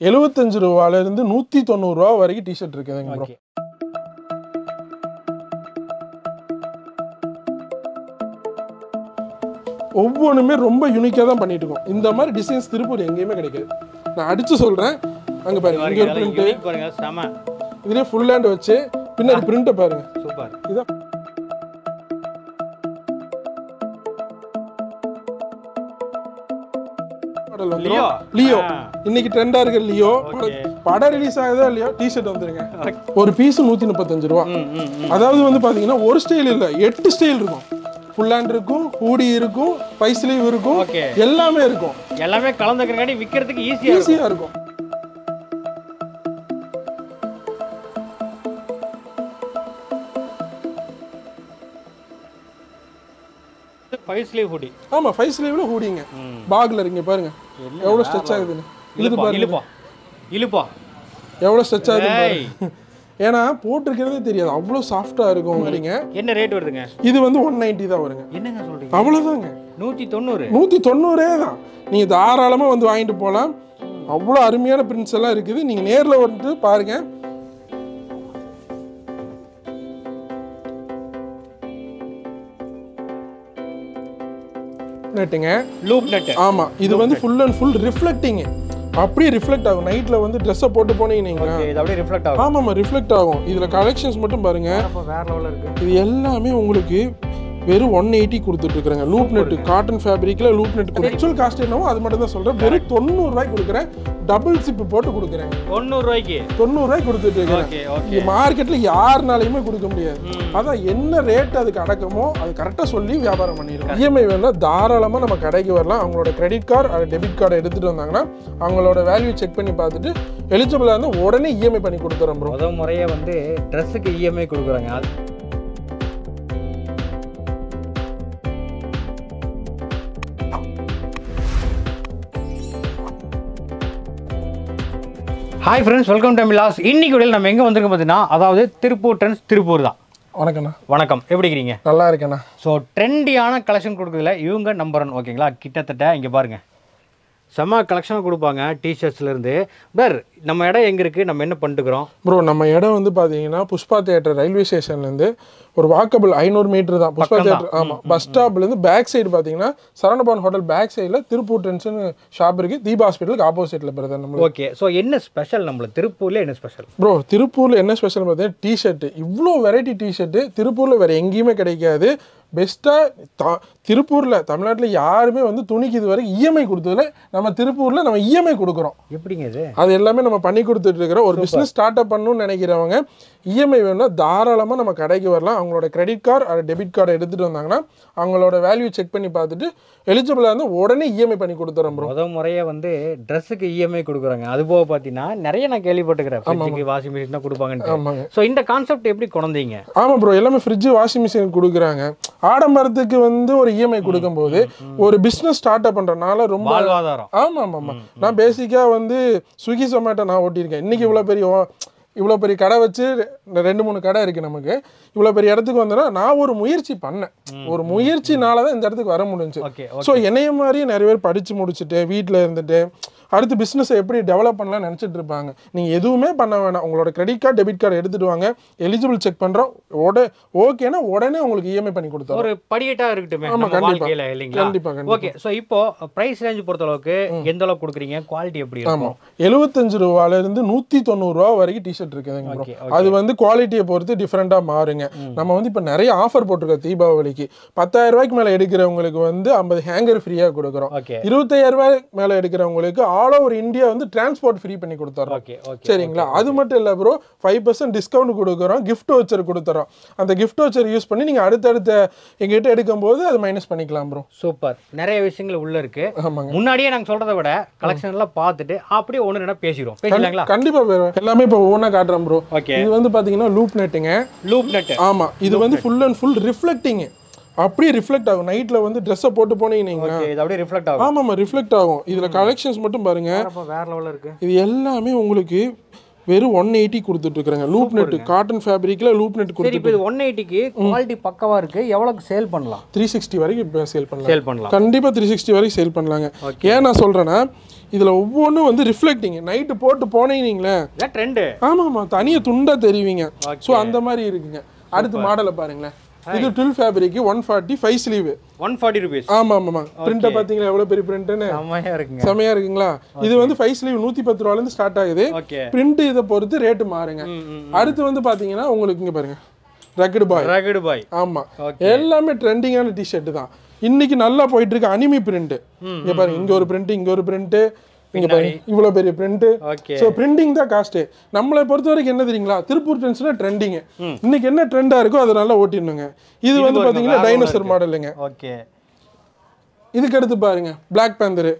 எழுபத்தஞ்சு ரூபால இருந்து நூத்தி தொண்ணூறு ரூபா வரைக்கும் டிஷர்ட் இருக்குதுங்க ப்ரோ ஒவ்வொன்றுமே ரொம்ப யூனிக்காக தான் பண்ணிட்டு இருக்கோம். இந்த மாதிரி டிசைன்ஸ் திருப்பூர் எங்கேயுமே கிடைக்காது. நான் அடிச்சு சொல்றேன். அங்க பாருங்க இங்க ஒரு பிரிண்ட் யூனிக் பாருங்க செம. இதுலயே ஃபுல் ஹேண்ட் வச்சு பின்னாடி பிரிண்ட்டை பாருங்க. சூப்பர். இதான். லியோ. இன்னைக்கு ட்ரெண்டா இருக்க லியோ Okay. படம் ரிலீஸ் ஆகுதோ இல்லையோ? டிஷர்ட் வந்துருங்க. ஒரு பீஸ் நூத்தி முப்பத்தஞ்சு ரூபா அதாவது வந்து பாத்தீங்கன்னா ஒரு ஸ்டைல் இல்ல. எட்டு ஸ்டைல் இருக்கும். ஃபுல் ஹேண்ட் இருக்கும் ஹூடி இருக்கும் பை ஸ்லீவ் இருக்கும். எல்லாமே இருக்கும். எல்லாமே கலந்துக்கிறங்காட்டி விற்கிறதுக்கு ஈஸியாக இருக்கும். ஈஸியா இருக்கும். ஃபைவ் ஸ்லீவ் ஹுடி ஆமா ஃபைவ் ஸ்லீவ்ல ஹூடிங்க பாக்ல இருக்கீங்க பாருங்க. எவ்வளவு ஸ்ட்ரெச் ஆகுதுன்னு. இழுப்பா இழுப்பா இழுப்பா எவ்வளவு ஸ்ட்ரெச் ஆகுது ஏன்னா போட்டிருக்கிறதே தெரியாது. அவ்வளவு சாஃப்டா இருக்கும் என்ன ரேட் வருதுங்க? இது வந்து ஒன் நைன்டி தான் வருங்க. என்னங்க சொல்றீங்க? அவ்வளவுதாங்க. நூற்றி தொண்ணூறு நூற்றி தொண்ணூறே தான். நீங்கள் தாராளமாக வந்து வாங்கிட்டு போகலாம் அவ்வளோ அருமையான பிரிண்ட்ஸ் எல்லாம் இருக்குது. நீங்கள் நேரில் வந்துட்டு பாருங்க. நெட்டுங்க லூப் நெட் ஆமாம் இது வந்து ஃபுல் அண்ட் ஃபுல் ரிஃப்ளெக்டிங் அப்படியே ரிஃப்ளெக்ட் ஆகும். நைட்டில் வந்து ட்ரெஸ்ஸை போட்டு போனீங்கன்னா இது அப்படியே ரிஃப்ளெக்ட் ஆகும். ஆமாம்மா ரிஃப்ளெக்ட் ஆகும். இதில் கலெக்ஷன்ஸ் மட்டும் பாருங்க. அப்போ வேற லெவலில் இருக்கு. இது எல்லாமே உங்களுக்கு வெறும் ஒன் எயிட்டி கொடுத்துட்டு இருக்கிறேங்க லூப் நெட் காட்டன் ஃபேப்ரிக்ல லூப் நெட் ஆக்சுவல் காஸ்ட் என்னவோ அது மட்டும் தான் சொல்றேன். வெறும் தொண்ணூறு ரூபாய்க்கு கொடுக்குறேன். டபுள் சிப் போட்டு கொடுக்குறேன். தொண்ணூறு ரூபாய்க்கு தொண்ணூறு ரூபாய்க்கு கொடுத்துட்டு இருக்கிறேன் ஓகே ஓகே மார்க்கெட்ல யாருனாலையுமே கொடுக்க முடியாது. அதான் என்ன ரேட் அதுக்கு அடக்கமோ அது கரெக்டாக சொல்லி வியாபாரம் பண்ணிடுவோம். இஎம்ஐ வேணும்னா தாராளமாக நம்ம கடைக்கு வரலாம். அவங்களோட கிரெடிட் கார்டு அது டெபிட் கார்டை எடுத்துட்டு வந்தாங்கன்னா அவங்களோட வேல்யூ செக் பண்ணி பார்த்துட்டு எலிஜிபிளாக இருந்தால் உடனே இஎம்ஐ பண்ணி கொடுத்துறோம் ப்ரோ முத முறையே வந்து ட்ரெஸ்ஸுக்கு இஎம்ஐ கொடுக்குறாங்க. Hi friends welcome to Milas இன்னைக்கு வீடியோவில் நம்ம எங்கே வந்திருக்கோம் பார்த்தீங்கன்னா அதாவது திருப்பூர் ட்ரெண்ட்ஸ் திருப்பூர் தான். வணக்கண்ணா வணக்கம். எப்படி இருக்கிறீங்க? நல்லா இருக்கேண்ணா. ஸோ ட்ரெண்டியான கலெக்ஷன் கொடுக்குறதுல இவங்க நம்பர் ஒன் ஓகேங்களா கிட்டத்தட்ட இங்கே பாருங்கள் செம்ம கலெக்ஷன் கொடுப்பாங்க டிஷர்ட்ஸ்லேருந்து பர் நம்ம இடம் எங்கே இருக்குது நம்ம என்ன பண்ணிட்டுக்கிறோம் ப்ரோ நம்ம இடம் வந்து பார்த்தீங்கன்னா புஷ்பா தியேட்டர் ரயில்வே ஸ்டேஷன்லேருந்து ஒரு வாக்கபிள் ஐநூறு மீட்டர் தான். புஷ்பா தியேட்டர் ஆமாம் பஸ் ஸ்டாப்லேருந்து பேக் சைடு பார்த்தீங்கன்னா சரவணபவன் ஹோட்டல் பேக் சைடில் திருப்பூர் ட்ரெண்ட்ஸ்னு ஷாப் இருக்குது தீபா ஹாஸ்பிட்டலுக்கு ஆப்போசிட்டில் பிரதர் நம்மளுக்கு. ஓகே ஸோ என்ன ஸ்பெஷல் நம்மளுக்கு? திருப்பூர்ல என்ன ஸ்பெஷல் ப்ரோ திருப்பூரில் என்ன ஸ்பெஷல் பார்த்தீங்கன்னா டிஷர்ட்டு இவ்வளோ வெரைட்டி டிஷர்ட்டு திருப்பூரில் வேறு எங்கேயுமே கிடைக்காது. பெஸ்ட்டாக தா திருப்பூரில் தமிழ்நாட்டில் யாருமே வந்து துணிக்கு இது வரைக்கும் இஎம்ஐ கொடுத்ததில்ல. நம்ம திருப்பூரில் நம்ம இஎம்ஐ கொடுக்குறோம். எப்படிங்க இது? அது எல்லாமே நம்ம பண்ணி கொடுத்துட்டு இருக்கிறோம் ஒரு பிஸ்னஸ் ஸ்டார்ட் அப் பண்ணணும்னு நினைக்கிறவங்க இஎம்ஐ வேணும்னா தாராளமாக நம்ம கடைக்கு வரலாம். அவங்களோட கிரெடிட் கார்டு டெபிட் கார்டை எடுத்துகிட்டு வந்தாங்கன்னா அவங்களோட வேல்யூ செக் பண்ணி பார்த்துட்டு எலிஜிபிளாக இருந்தால் உடனே இஎம்ஐ பண்ணி கொடுத்துறோம் ப்ரோ முத முறையே வந்து ட்ரெஸ்ஸுக்கு இஎம்ஐ கொடுக்குறாங்க. அது போக பார்த்தீங்கன்னா நிறைய நான் கேள்விப்பட்டுக்கிறேன் ஃப்ரிட்ஜுக்கு வாஷிங் மிஷின் தான் ஆமாங்க. ஸோ இந்த கான்செப்ட் எப்படி கொண்டீங்க ஆமாம் ப்ரோ எல்லாமே ஃப்ரிட்ஜு வாஷிங் மிஷின் கொடுக்குறாங்க. ஆடம்பரத்துக்கு வந்து ஒரு இஎம்ஐ கொடுக்கும்போது ஒரு பிஸ்னஸ் ஸ்டார்ட் அப் பண்ணுறனால ரொம்ப வாழ்வாதாரம். ஆமாம் ஆமாம் ஆமாம் நான் பேசிக்காக வந்து ஸ்விக்கி சொமேட்டோ நான் ஓட்டியிருக்கேன். இன்றைக்கி இவ்வளோ பெரிய இவ்வளோ பெரிய கடை வச்சு ரெண்டு மூணு கடை இருக்குது நமக்கு. இவ்வளோ பெரிய இடத்துக்கு வந்தேன்னா நான் ஒரு முயற்சி பண்ணேன். ஒரு முயற்சினால தான் இந்த இடத்துக்கு வர முடிஞ்சு ஸோ என்னைய மாதிரி நிறைய பேர் படித்து முடிச்சுட்டு வீட்டில் இருந்துட்டு அடுத்து பிஸ்னஸை எப்படி டெவலப் பண்ணலாம் நினச்சிட்டு இருப்பாங்க. நீங்கள் எதுவுமே பண்ண வேணாம். உங்களோட கிரெடிட் கார்டு டெபிட் கார்டு எடுத்துட்டு வாங்க. எலிஜிபிள் செக் பண்ணுறோம் உட ஓகேனா உடனே உங்களுக்கு இஎம்ஐ பண்ணி கொடுத்தோம் ஒரு படிக்கட்டா இருக்கட்டுமே. ஆமா, நம்ம கண்டிப்பா. வாழ்க்கையில இல்லைங்களா? கண்டிப்பாக கண்டிப்பாக ஓகே ஸோ இப்போ பிரைஸ் ரேஞ்ச் பொறுத்த அளவுக்கு எந்த அளவுக்கு கொடுக்குறீங்க? குவாலிட்டி எப்படி ஆமாம் எழுபத்தஞ்சு ரூபால இருந்து நூற்றி தொண்ணூறுரூவா வரைக்கும் டிஷர்ட் இருக்குதுங்க ப்ரோ அது வந்து குவாலிட்டியை பொறுத்து டிஃப்ரெண்ட்டாக மாறுங்க. நம்ம வந்து இப்போ நிறைய ஆஃபர் போட்டிருக்கோம் தீபாவளிக்கு. பத்தாயிரம் ரூபாய்க்கு மேலே எடுக்கிறவங்களுக்கு வந்து ஐம்பது ஹேங்கர் ஃப்ரீயாக கொடுக்குறோம். இருபத்தாயிரம் ரூபாய் மேலே எடுக்கிறவங்களுக்கு ஆல் ஓவர் இந்தியா வந்து டிரான்ஸ்போர்ட் ஃப்ரீ பண்ணி ஓகே சரிங்களா? அது மட்டும் இல்லை ப்ரோ ஃபைவ் பர்சன்ட் டிஸ்கவுண்ட் கொடுக்குறோம் gift voucher கொடுத்துறோம். அந்த gift voucher யூஸ் பண்ணி நீங்கள் அடுத்தடுத்த எங்ககிட்ட எடுக்கும்போது அது மைனஸ் பண்ணிக்கலாம் ப்ரோ சூப்பர் நிறைய விஷயங்கள் உள்ள இருக்கு. முன்னாடியே நாங்க சொல்றதை விட கலெக்ஷன் எல்லாம் பார்த்துட்டு அப்படியே ஒன்று ரெண்டா பேசிடுவோம். பேசலாங்களா? கண்டிப்பா பேர் எல்லாமே இப்போ ஒவ்வொன்றா காட்டுறேன் ப்ரோ ஓகே இது வந்து பாத்தீங்கன்னா லூப் நெட்டுங்க லூப் நெட் ஆமா. இது வந்து ஃபுல் அண்ட் ஃபுல் ரிஃப்ளெக்டிங் அப்படியே ரிஃப்ளெக்ட் ஆகும். நைட்ல வந்து ட்ரெஸ்ஸை போட்டு போனீங்கன்னா இது அப்படியே ரிஃப்ளெக்ட் ஆகும். ஆமாம்மா ரிஃப்ளெக்ட் ஆகும். இதுல கலெக்ஷன்ஸ் மட்டும் பாருங்க. வேற லெவலில் இருக்கு. இது எல்லாமே உங்களுக்கு வெறும் ஒன் எயிட்டி கொடுத்துட்டு இருக்கிறேங்க. லூப் நெட் காட்டன் ஃபேப்ரிக்ல லூப் நெட் சரி கொடுத்து இப்போ இது ஒன் எயிட்டிக்கு குவாலிட்டி பக்கவா இருக்கு? எவ்வளோக்கு சேல் பண்ணலாம்? த்ரீ சிக்ஸ்டி வரைக்கும் சேல் பண்ணலாம். சேல் பண்ணலாம். கண்டிப்பாக த்ரீ சிக்ஸ்டி வரைக்கும் சேல் பண்ணலாங்க. ஏன் நான் சொல்கிறேன்னா இதில் ஒவ்வொன்றும் வந்து ரிஃப்ளெக்டிங் நைட்டு போட்டு போனீங்களே ட்ரெண்டு ஆமாம் ஆமாம் தனியாக துண்டாக தெரிவிங்க. ஸோ அந்த மாதிரி இருக்குங்க. அடுத்து மாடலை பாருங்களேன். இது tulle fabric one forty five sleeve one forty rupees ஆமாம் ஆமாம் பிரிண்ட்டை பார்த்தீங்களா எவ்வளோ பெரிய பிரிண்ட்டுன்னு செம்மையா இருக்குங்க. செமையா இருக்குங்களா? இது வந்து ஃபைவ் ஸ்லீவ் நூற்றி பத்து ரூபாலேருந்து ஸ்டார்ட் ஆகுது. பிரிண்ட் இதை பொறுத்து ரேட்டு மாறுங்க. அடுத்து வந்து பார்த்தீங்கன்னா உங்களுக்கு இங்கே பாருங்க. ரக்கடு பாய் ரகடு பாய் ஆமாம் எல்லாமே ட்ரெண்டிங்கான டிஷர்ட் தான். இன்னைக்கு நல்லா போயிட்டு இருக்கு அனிமி பிரிண்ட் இங்க பாருங்க இங்க ஒரு பிரிண்ட் இங்க ஒரு பிரிண்ட் இங்க பாருங்க. இவ்வளவு பெரிய பிரிண்ட் ஸோ பிரிண்டிங் தான் காஸ்ட்டு நம்மளை பொறுத்த வரைக்கும் என்ன தெரியுங்களா? திருப்பூர் ட்ரெண்ட்ஸ்னா ட்ரெண்டிங் இன்னைக்கு என்ன ட்ரெண்டா இருக்கோ அதை நல்லா ஓட்டிடணுங்க. இது வந்து பாத்தீங்கன்னா டைனோசர் மாடலுங்க ஓகே இதுக்கு அடுத்து பாருங்க. பிளாக் பேந்தரு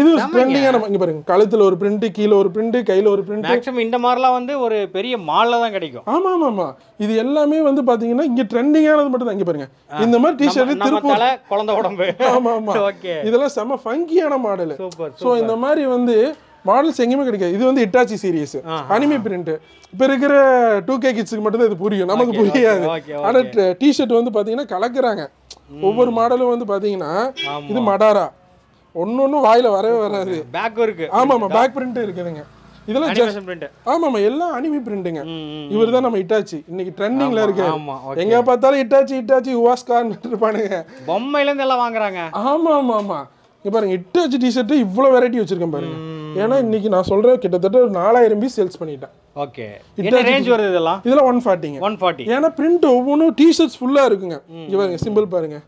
இது ட்ரெண்டிங்கான இங்க பாருங்க. கழுத்துல ஒரு பிரிண்ட் கீழே ஒரு பிரிண்ட் கையில ஒரு பிரிண்ட் மேக்ஸிமம் இந்த மாதிரிலாம் வந்து ஒரு பெரிய மால்ல தான் கிடைக்கும். ஆமா ஆமா ஆமா இது எல்லாமே வந்து பாத்தீங்கன்னா இங்க ட்ரெண்டிங்கானது மட்டும் தான் இங்க பாருங்க. இந்த மாதிரி டிஷர்ட் திருப்பூர் குழந்தை உடம்பு. ஆமா ஆமா ஓகே இதெல்லாம் செம்ம ஃபங்கியான மாடல் ஸோ இந்த மாதிரி வந்து மாடல்ஸ் எங்கேயுமே கிடைக்காது. இது வந்து இட்டாச்சி சீரியஸ் அனிமி பிரிண்ட் இப்போ இருக்கிற டூ கே கிட்ஸுக்கு மட்டும் தான் இது புரியும். நமக்கு புரியாது. ஆனால் டிஷர்ட் வந்து பார்த்தீங்கன்னா கலக்குறாங்க. ஒவ்வொரு மாடலும் வந்து பார்த்தீங்கன்னா இது மடாரா ஒன்று ஒன்றும் வாயில வரவே வராது. பேக்கும் இருக்கு. ஆமாம்மா பேக் பிரிண்ட் இருக்குதுங்க. இதெல்லாம் அனிமேஷன் பிரிண்ட் ஆமாம்மா எல்லாம் அனிமி பிரிண்ட்டுங்க ம் இவர் தான் நம்ம இட்டாச்சி இன்னைக்கு ட்ரெண்டிங்ல இருக்கு ஆமா எங்க பார்த்தாலும் இட்டாச்சி இட்டாச்சி உவாஸ்கார்னு இருப்பானுங்க. பொம்மையில இருந்து எல்லாம் வாங்குறாங்க. ஆமா ஆமா ஆமா இங்க பாருங்க இட்டாச்சி டிஷர்ட் இவ்வளவு வெரைட்டி வச்சிருக்கேன் பாருங்க. ஏன்னா இன்னைக்கு நான் சொல்றேன் கிட்டத்தட்ட ஒரு நாலாயிரம் பீஸ் சேல்ஸ் பண்ணிட்டேன். ஓகே. என்ன ரேஞ்ச் வருது இதெல்லாம்? இதெல்லாம் ஒன் ஃபார்ட்டிங்க ஒன் ஃபார்ட்டி ஏன்னா பிரிண்ட் ஒவ்வொன்றும் டிஷர்ட்ஸ் ஃபுல்லா இருக்குங்க. இங்க பாருங்க சிம்பிள் பாருங்க.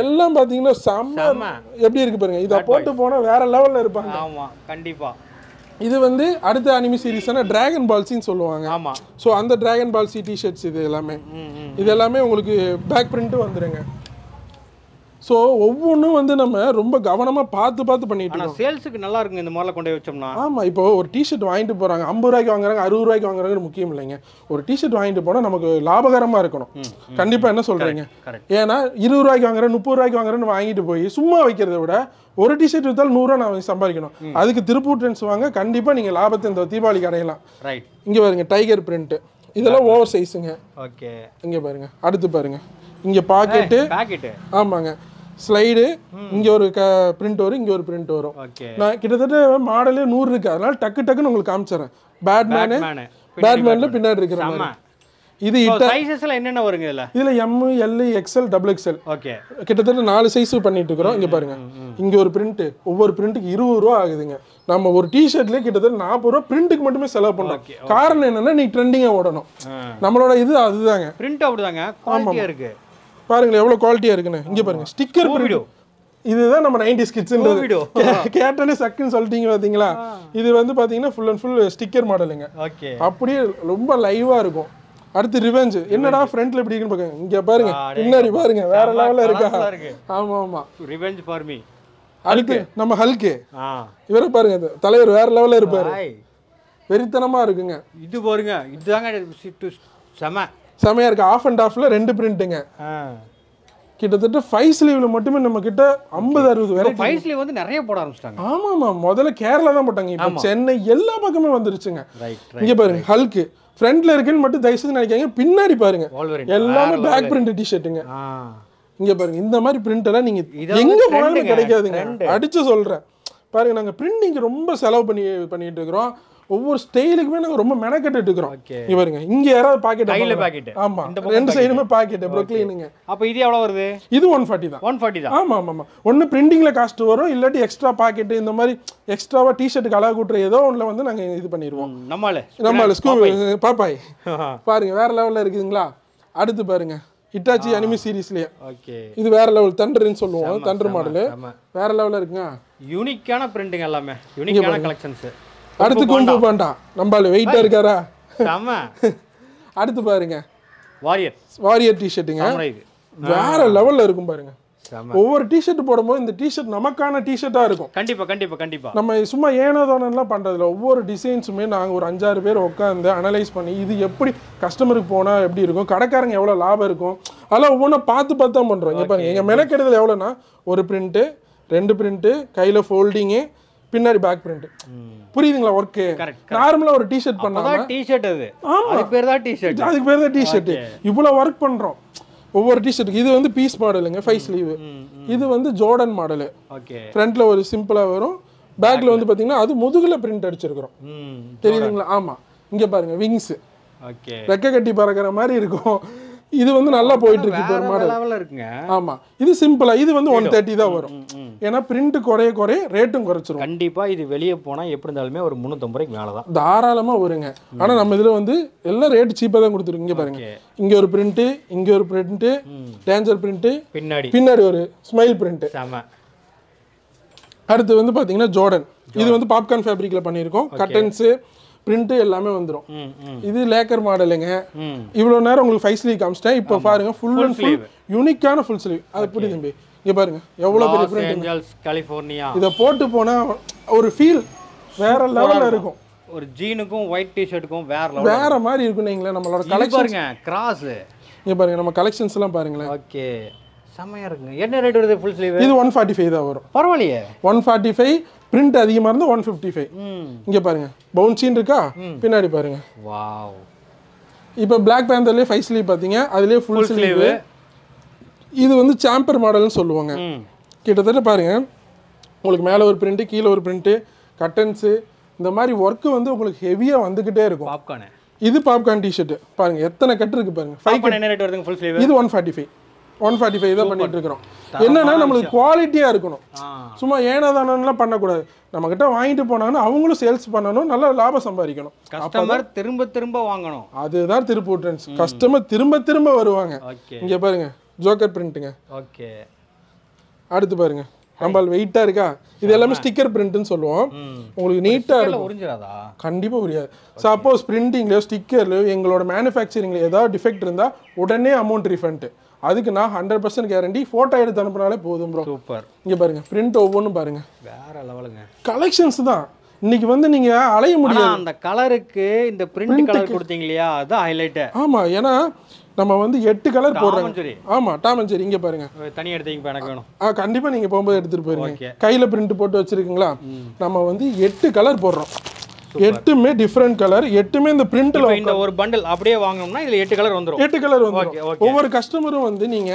எல்லாம் பாத்தீங்கன்னா செம்ம. எப்படி இருக்கு பாருங்க இதை போட்டு போனா வேற லெவல்ல இருப்பாங்க. ஆமா கண்டிப்பா. இது வந்து அடுத்த அனிமி சீரிஸ்னா டிராகன் பால்ஸின்னு சொல்லுவாங்க. ஆமா. ஸோ அந்த டிராகன் பால் சி டிஷர்ட்ஸ் இது எல்லாமே. இது எல்லாமே உங்களுக்கு பேக் பிரிண்ட்டும் வந்துருங்க. ஸோ ஒவ்வொன்றும் வந்து நம்ம ரொம்ப கவனமா பார்த்து பார்த்து பண்ணிட்டு இருக்கோம். சேல்ஸுக்கு நல்லா இருக்குங்க இந்த மாதிரிலாம் கொண்டு வச்சோம்னா. ஆமா இப்போ ஒரு டிஷர்ட் வாங்கிட்டு போறாங்க ஐம்பது ரூபாய்க்கு வாங்குறாங்க அறுபது ரூபாய்க்கு வாங்குறாங்க முக்கியம் இல்லைங்க. ஒரு டிஷர்ட் வாங்கிட்டு போனா நமக்கு லாபகரமா இருக்கணும். கண்டிப்பா என்ன கரெக்ட் ஏன்னா இருபது ரூபாய்க்கு வாங்குறேன் முப்பது ரூபாய்க்கு வாங்குறேன்னு வாங்கிட்டு போய் சும்மா வைக்கிறத விட ஒரு டிஷர்ட் வித்தாலும் நூறுரூவா நான் சம்பாதிக்கணும். அதுக்கு திருப்பூர் ட்ரெண்ட்ஸ் வாங்க கண்டிப்பா நீங்க லாபத்தை இந்த தீபாவளிக்கு அடையலாம் ரைட் இங்க பாருங்க டைகர் பிரிண்ட் இதெல்லாம் ஓவர் சைஸுங்க ஓகே இங்க பாருங்க அடுத்து பாருங்க. இங்க பாக்கெட்டு பாக்கெட்டு ஆமாங்க. ஸ்லைடு இங்க ஒரு க பிரிண்ட் வரும் இங்க ஒரு பிரிண்ட் வரும். நான் கிட்டத்தட்ட மாடலே நூறு இருக்கு. அதனால டக்கு டக்குன்னு உங்களுக்கு காமிச்சிடறேன். பேட்மேனு மேனு பேட்மேன்ல பின்னாடி இருக்கிற மாதிரி. இது சைஸஸ்ல என்னென்ன வருங்க இதுல? இதுல M L XL double XL okay. கிட்டத்தட்ட நாலு சைஸ் பண்ணிட்டு இருக்கிறோம். இங்க பாருங்க. இங்க ஒரு பிரிண்ட் ஒவ்வொரு பிரிண்ட்டுக்கு இருபது ரூபா ஆகுதுங்க. நம்ம ஒரு டிஷர்ட்லயே கிட்டத்தட்ட நாற்பது ரூபா பிரிண்ட்டுக்கு மட்டுமே செலவு பண்றோம். காரணம் என்னன்னா நீ ட்ரெண்டிங்கா ஓடணும். நம்மளோட இது அதுதாங்க. பிரிண்ட் அப்படிதாங்க. குவாலிட்டியா இருக்கு. பாருங்களேன் எவ்வளவு குவாலிட்டியா இருக்குன்னு. இங்க பாருங்க ஸ்டிக்கர் கோவிடோ இதுதான் நம்ம நைன்டி ஸ்கிட்ஸ்ன்றது கேட்டனே சக்குன்னு சொல்லிட்டீங்க பாத்தீங்களா? இது வந்து பாத்தீங்கன்னா ஃபுல் அண்ட் ஃபுல் ஸ்டிக்கர் மாடலுங்க அப்படியே ரொம்ப லைவா இருக்கும். அடுத்து ரிவெஞ்ச் என்னடா ஃப்ரண்ட்ல எப்படி இருக்குன்னு பாருங்க. இங்க பாருங்க பின்னாடி பாருங்க வேற லெவல்ல இருக்கா? ஆமா ஆமா ரிவெஞ்ச் ஃபார் மீ அடுத்து நம்ம ஹல்கு இவரை பாருங்க தலைவர் வேற லெவல்ல இருப்பாரு. வெறித்தனமா இருக்குங்க. இது பாருங்க இதுதாங்க செம. செமையா இருக்கு. ஆஃப் அண்ட் ஆஃப்ல ரெண்டு பிரிண்ட்டுங்க கிட்டத்தட்ட ஃபைவ் ஸ்லீவ்ல மட்டுமே நம்ம கிட்ட ஐம்பது அறுபது வெரைட்டி ஃபைஸ்லி வந்து நிறைய போட ஆரம்பிச்சிட்டாங்க. ஆமா ஆமா முதல்ல கேரளா தான் போட்டாங்க. இப்போ சென்னை எல்லா பக்கமே வந்துருச்சுங்க. இங்க பாருங்க ஹல்க்கு ஃப்ரண்ட்ல இருக்குன்னு மட்டும் தயவு செஞ்சு நினைக்காங்க பின்னாடி பாருங்க. எல்லாமே பேக் பிரிண்ட் டிஷர்ட்டுங்க இங்க பாருங்க இந்த மாதிரி பிரிண்ட் எல்லாம் நீங்க எங்க போனாலும் கிடைக்காதுங்க. அடிச்சு சொல்றேன். பாருங்க நாங்க பிரிண்டிங் ரொம்ப செலவு பண்ணி பண்ணிட்டு இருக்கிறோம். ஒவ்வொரு ஸ்டைலுக்குமே நாங்க ரொம்ப மெனக்கெட்டு இருக்கிறோம் இங்க பாருங்க இங்க யாராவது பாக்கெட் கையில பாக்கெட் ஆமா இந்த பக்கம் ரெண்டு சைடுமே பாக்கெட் ப்ரொக்லீனுங்க அப்ப இது எவ்வளவு வருது? இது ஒன் ஃபார்ட்டி தான். ஒன் ஃபார்ட்டி தான். ஆமா ஆமா ஆமா. ஒன்று பிரிண்டிங்ல காஸ்ட் வரும் இல்லாட்டி எக்ஸ்ட்ரா பாக்கெட் இந்த மாதிரி எக்ஸ்ட்ராவா டிஷர்ட்டுக்கு அழகு கூட்டுற ஏதோ ஒண்ணுல வந்து நாங்க இது பண்ணிடுவோம். நம்மள. நம்ம ஸ்கூல் பாப்பாய் பாருங்க வேற லெவல்ல இருக்குதுங்களா? அடுத்து பாருங்க இட்டாச்சி அனிமி சீரீஸ்லயே ஓகே இது வேற லெவல் தண்டர்னு சொல்லுவோம் தண்டர் மாடலு வேற லெவல்ல இருக்குங்க. யூனிக்கான பிரிண்டிங் எல்லாமே. யூனிக்கான கலெக்ஷன்ஸ் அடுத்து கும்பு பாண்டா நம்பாலு வெயிட்டா இருக்காரா? செம அடுத்து பாருங்க. வாரியர் வாரியர் டிஷர்ட்டுங்க வேற லெவல்ல இருக்கும் பாருங்க. ஒவ்வொரு டிஷர்ட் போடும்போது இந்த டிஷர்ட் நமக்கான டிஷர்ட்டா இருக்கும். கண்டிப்பா கண்டிப்பா கண்டிப்பா. நம்ம சும்மா ஏனோ தானோலாம் பண்றதில்ல. ஒவ்வொரு டிசைன்ஸுமே நாங்கள் ஒரு அஞ்சாறு பேர் உட்காந்து அனலைஸ் பண்ணி இது எப்படி கஸ்டமருக்கு போனால் எப்படி இருக்கும் கடைக்காரங்க எவ்வளோ லாபம் இருக்கும் அதெல்லாம் ஒவ்வொன்றும் பார்த்து பார்த்து தான் பண்ணுறோம் இங்கே பாருங்க எங்கள் மெனக்கெடுதல் எவ்வளோன்னா ஒரு பிரிண்ட்டு ரெண்டு பிரிண்ட்டு கையில் ஃபோல்டிங்கு பின்னாடி பேக் பிரிண்ட் புரியுதுங்களா ஒர்க்கு நார்மலா ஒரு டிஷர்ட் பண்ணா அதான் டிஷர்ட் அது. அது பேர் தான் டிஷர்ட் அதுக்கு பேர் தான் டிஷர்ட் இவ்வளோ ஒர்க் பண்றோம். ஒவ்வொரு டிஷர்ட்டுக்கு இது வந்து பீஸ் மாடலுங்க ஃபைவ் ஸ்லீவ் இது வந்து ஜோர்டன் மாடலு ஃப்ரண்ட்ல ஒரு சிம்பிளா வரும். பேக்ல வந்து பாத்தீங்கன்னா அது முதுகுல பிரிண்ட் அடிச்சிருக்கிறோம். தெரியுதுங்களா? ஆமா. இங்க பாருங்க விங்ஸ் ரெக்க கட்டி பறக்கிற மாதிரி இருக்கும். இது வந்து நல்லா போயிட்டு இருக்கு மாடல் இருக்குங்க. ஆமா. இது சிம்பிளா இது வந்து ஒன் தேர்ட்டி தான் வரும். ஏன்னா பிரிண்ட் குறைய குறைய ரேட்டும் குறைச்சிரும். கண்டிப்பா இது வெளியே போனா எப்படி இருந்தாலுமே ஒரு முந்நூற்றம்பது ரூபாய்க்கு மேலே தான். தாராளமா வருங்க. ஆனா நம்ம இதுல வந்து எல்லாம் ரேட் சீப்பா தான் கொடுத்துருக்கு இங்க பாருங்க. இங்க ஒரு பிரிண்ட் இங்க ஒரு பிரிண்ட் டேஞ்சர் பிரிண்ட் பின்னாடி. பின்னாடி ஒரு ஸ்மைல் பிரிண்ட் அடுத்து வந்து பாத்தீங்கன்னா ஜோர்டன் இது வந்து பாப்கார்ன் ஃபேப்ரிக்ல பண்ணியிருக்கோம். கட்டன்ஸு பிரிண்ட் எல்லாமே வந்துரும். ம் ம். இது லேக்கர் மாடலுங்க இவ்வளோ நேரம் உங்களுக்கு ஃபைவ் ஸ்லீவ் காமிச்சிட்டேன். இப்போ பாருங்க ஃபுல் அண்ட் ஃபுல் யூனிக்கான ஃபுல் ஸ்லீவ் அது புரியுது தம்பி. இங்க பாருங்க எவ்வளோ பெரிய ஏஞ்சல்ஸ் கலிஃபோர்னியா இதை போட்டு போனா ஒரு ஃபீல் வேற லெவல்ல இருக்கும். ஒரு ஜீனுக்கும் ஒயிட் டிஷர்ட்டுக்கும் வேற வேற மாதிரி இருக்கும் நீங்களே நம்மளோட கலெக்ஷன் பாருங்க கிராஸ் இங்க பாருங்க நம்ம கலெக்ஷன்ஸ் எல்லாம் பாருங்களேன். ஓகே செமையா இருக்குங்க. என்ன ரேட் வருது ஃபுல் ஸ்லீவ் இது ஒன் ஃபார்ட்டி ஃபைவ் தான் வரும். பரவாயில்லையே. ஒன் ஃபார்ட்டி ஃபைவ் பிரிண்ட் அதிகமாக இருந்தால் ஒன் ஃபிஃப்டி ஃபைவ் இங்கே பாருங்க. பவுன்சின் இருக்கா? பின்னாடி பாருங்க. வாவ். இப்போ பிளாக் பேந்தர்லேயே ஃபைவ் ஸ்லீவ் பார்த்தீங்க அதுலேயே ஃபுல் ஸ்லீவ் இது வந்து சாம்பர் மாடல்னு சொல்லுவாங்க. கிட்டத்தட்ட பாருங்க. உங்களுக்கு மேலே ஒரு பிரிண்ட்டு கீழே ஒரு பிரிண்ட்டு கட்டன்ஸு இந்த மாதிரி ஒர்க்கு வந்து உங்களுக்கு ஹெவியாக வந்துக்கிட்டே இருக்கும். பாப்கார்னு இது பாப்கார்ன் டிஷர்ட் பாருங்க எத்தனை கட்டு இருக்கு பாருங்க. ஃபைவ் வருதுங்க ஃபுல் ஸ்லீவ் இது one forty five one forty five தான் பண்ணிட்டு இருக்கிறோம் என்னன்னா நம்மளுக்கு குவாலிட்டியாக இருக்கணும். சும்மா ஏனோதானோலாம் பண்ணக்கூடாது. நம்ம கிட்ட வாங்கிட்டு போனாங்கன்னா அவங்களும் சேல்ஸ் பண்ணணும் நல்ல லாபம் சம்பாதிக்கணும். கஸ்டமர் திரும்ப திரும்ப வாங்கணும். அதுதான் திருப்பூர் ட்ரெண்ட்ஸ் கஸ்டமர் திரும்ப திரும்ப வருவாங்க. இங்க பாருங்க ஜோக்கர் பிரிண்ட்டுங்க ஓகே. அடுத்து பாருங்க நம்ம வெயிட்டா இருக்கா? இது எல்லாமே ஸ்டிக்கர் பிரிண்ட்னு சொல்லுவோம். உங்களுக்கு நீட்டா இருக்கும். கண்டிப்பா புரியாது. சப்போஸ் பிரிண்டிங்லயோ ஸ்டிக்கர்லயோ எங்களோட மேனுஃபேக்சரிங்ல ஏதாவது டிஃபெக்ட் இருந்தா உடனே அமௌண்ட் ரிஃபண்ட் அதுக்கு நான் ஹண்ட்ரட் பர்சன்ட் கேரண்டி ஃபோட்டோ எடுத்து அனுப்புனாலே போதும் ப்ரோ சூப்பர் இங்க பாருங்க பிரிண்ட் ஒவ்வொன்றும் பாருங்க. வேற லெவலுங்க. கலெக்ஷன்ஸ் தான். இன்னைக்கு வந்து நீங்க அலைய முடியாது. அந்த கலருக்கு இந்த பிரிண்ட் கலர் கொடுத்தீங்க இல்லையா அதுதான் ஹைலைட்டு ஆமா ஏன்னா நம்ம வந்து எட்டு கலர் சரி ஆமா டாமன் சரி இங்க பாருங்க. தனி எடுத்தீங்க எனக்கு வேணும். ஆ கண்டிப்பா நீங்க போகும்போது எடுத்துட்டு போயிருங்க. கையில பிரிண்ட் போட்டு வச்சிருக்கீங்களா? நம்ம வந்து எட்டு கலர் போடுறோம். எட்டுமே டிஃப்ரெண்ட் கலர் எட்டுமே இந்த பிரிண்ட்ல இந்த ஒரு பண்டல் அப்படியே வாங்கணும்னா இதுல எட்டு கலர் வந்துரும். எட்டு கலர் Okay, வந்து okay. ஒவ்வொரு கஸ்டமரும் வந்து நீங்க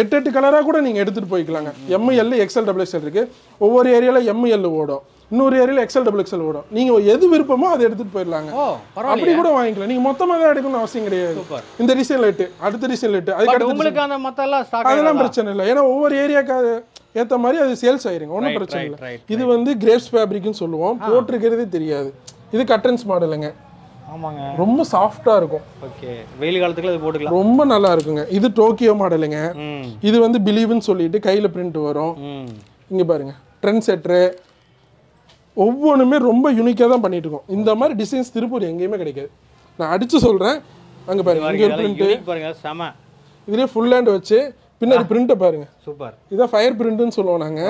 எட்டு எட்டு கலரா கூட நீங்க எடுத்துட்டு போய்க்கலாங்க. M L XL double XL இருக்கு. ஒவ்வொரு ஏரியால எம்எல் ஓடும். இன்னொரு ஏரியால எக்ஸ்எல் டபுள் எக்ஸ்எல் ஓடும். நீங்க எது விருப்பமோ அதை எடுத்துட்டு போயிடலாங்க. அப்படி கூட வாங்கிக்கலாம். நீங்க மொத்தமா தான் எடுக்கணும்னு அவசியம் கிடையாது. இந்த டிசைன் லைட்டு அடுத்த டிசைன் லைட்டு அதுக்கு அதெல்லாம் பிரச்சனை இல்லை. ஏன்னா ஒவ்வொரு ஏரியாக்கு அது ஏத்த மாதிரி அது சேல்ஸ் ஆயிருங்க. ஒன்றும் பிரச்சனை இல்லை. இது வந்து கிரேப்ஸ் ஃபேப்ரிக்னு சொல்லுவோம். போட்டிருக்கிறதே தெரியாது. இது கட்டன்ஸ் மாடலுங்க ஆமாங்க. ரொம்ப சாஃப்டா இருக்கும். ஓகே வெயில் காலத்துக்குள்ள இது போட்டுக்கலாம். ரொம்ப நல்லா இருக்குங்க. இது டோக்கியோ மாடலுங்க இது வந்து பிலீவ்னு சொல்லிட்டு கையில பிரிண்ட் வரும். இங்க பாருங்க. ட்ரெண்ட் செட்ரு ஒவ்வொன்றுமே ரொம்ப யூனிக்காக தான் பண்ணிட்டு இருக்கோம். இந்த மாதிரி டிசைன்ஸ் திருப்பூர் எங்கேயுமே கிடைக்காது. நான் அடிச்சு சொல்றேன். அங்க பாருங்க இங்க ஒரு பிரிண்ட் யூனிக் பாருங்க. செம. இதுலயே ஃபுல் ஹேண்ட் வச்சு பின்னாடி பிரிண்ட்டை பாருங்க. சூப்பர். இதான் ஃபயர் பிரிண்ட்னு சொல்லுவோம் நாங்க.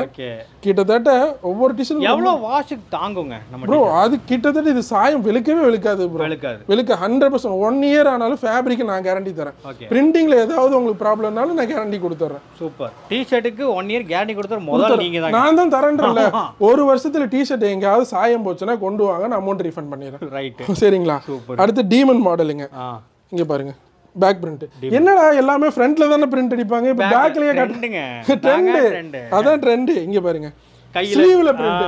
கிட்டத்தட்ட ஒவ்வொரு டிஷன் எவ்வளவு வாஷுக்கு தாங்குங்க ப்ரோ அது கிட்டத்தட்ட இது சாயம் வெளுக்கவே வெளுக்காது ப்ரோ வெளுக்காது. வெளுக்க ஹண்ட்ரட் பர்சன்ட் ஒன் இயர் ஆனாலும் ஃபேப்ரிக் நான் கேரண்டி தரேன். பிரிண்டிங்ல ஏதாவது உங்களுக்கு ப்ராப்ளம்னாலும் நான் கேரண்டி கொடுத்துட்றேன். சூப்பர். டி-ஷர்ட்டுக்கு ஒன் இயர் கேரண்டி கொடுத்தா முதல்ல நீங்க தாங்க. நான் தான் தரேன்றல ஒரு வருஷத்துல டிஷர்ட் எங்கேயாவது சாயம் போச்சுன்னா கொண்டு வாங்க நான் அமௌண்ட் ரீஃபண்ட் பண்ணிடுறேன். ரைட்டு சரிங்களா? அடுத்து டீமன் மாடலுங்க இங்க பாருங்க. பேக் பிரிண்ட் என்னடா எல்லாமே ஃப்ரண்ட்ல தானே பிரிண்ட் அடிப்பாங்க? இப்போ பேக்லயே கட் ட்ரெண்டுங்க ட்ரெண்ட் அதான் ட்ரெண்ட் இங்க பாருங்க. ஸ்லீவ்ல பிரிண்ட்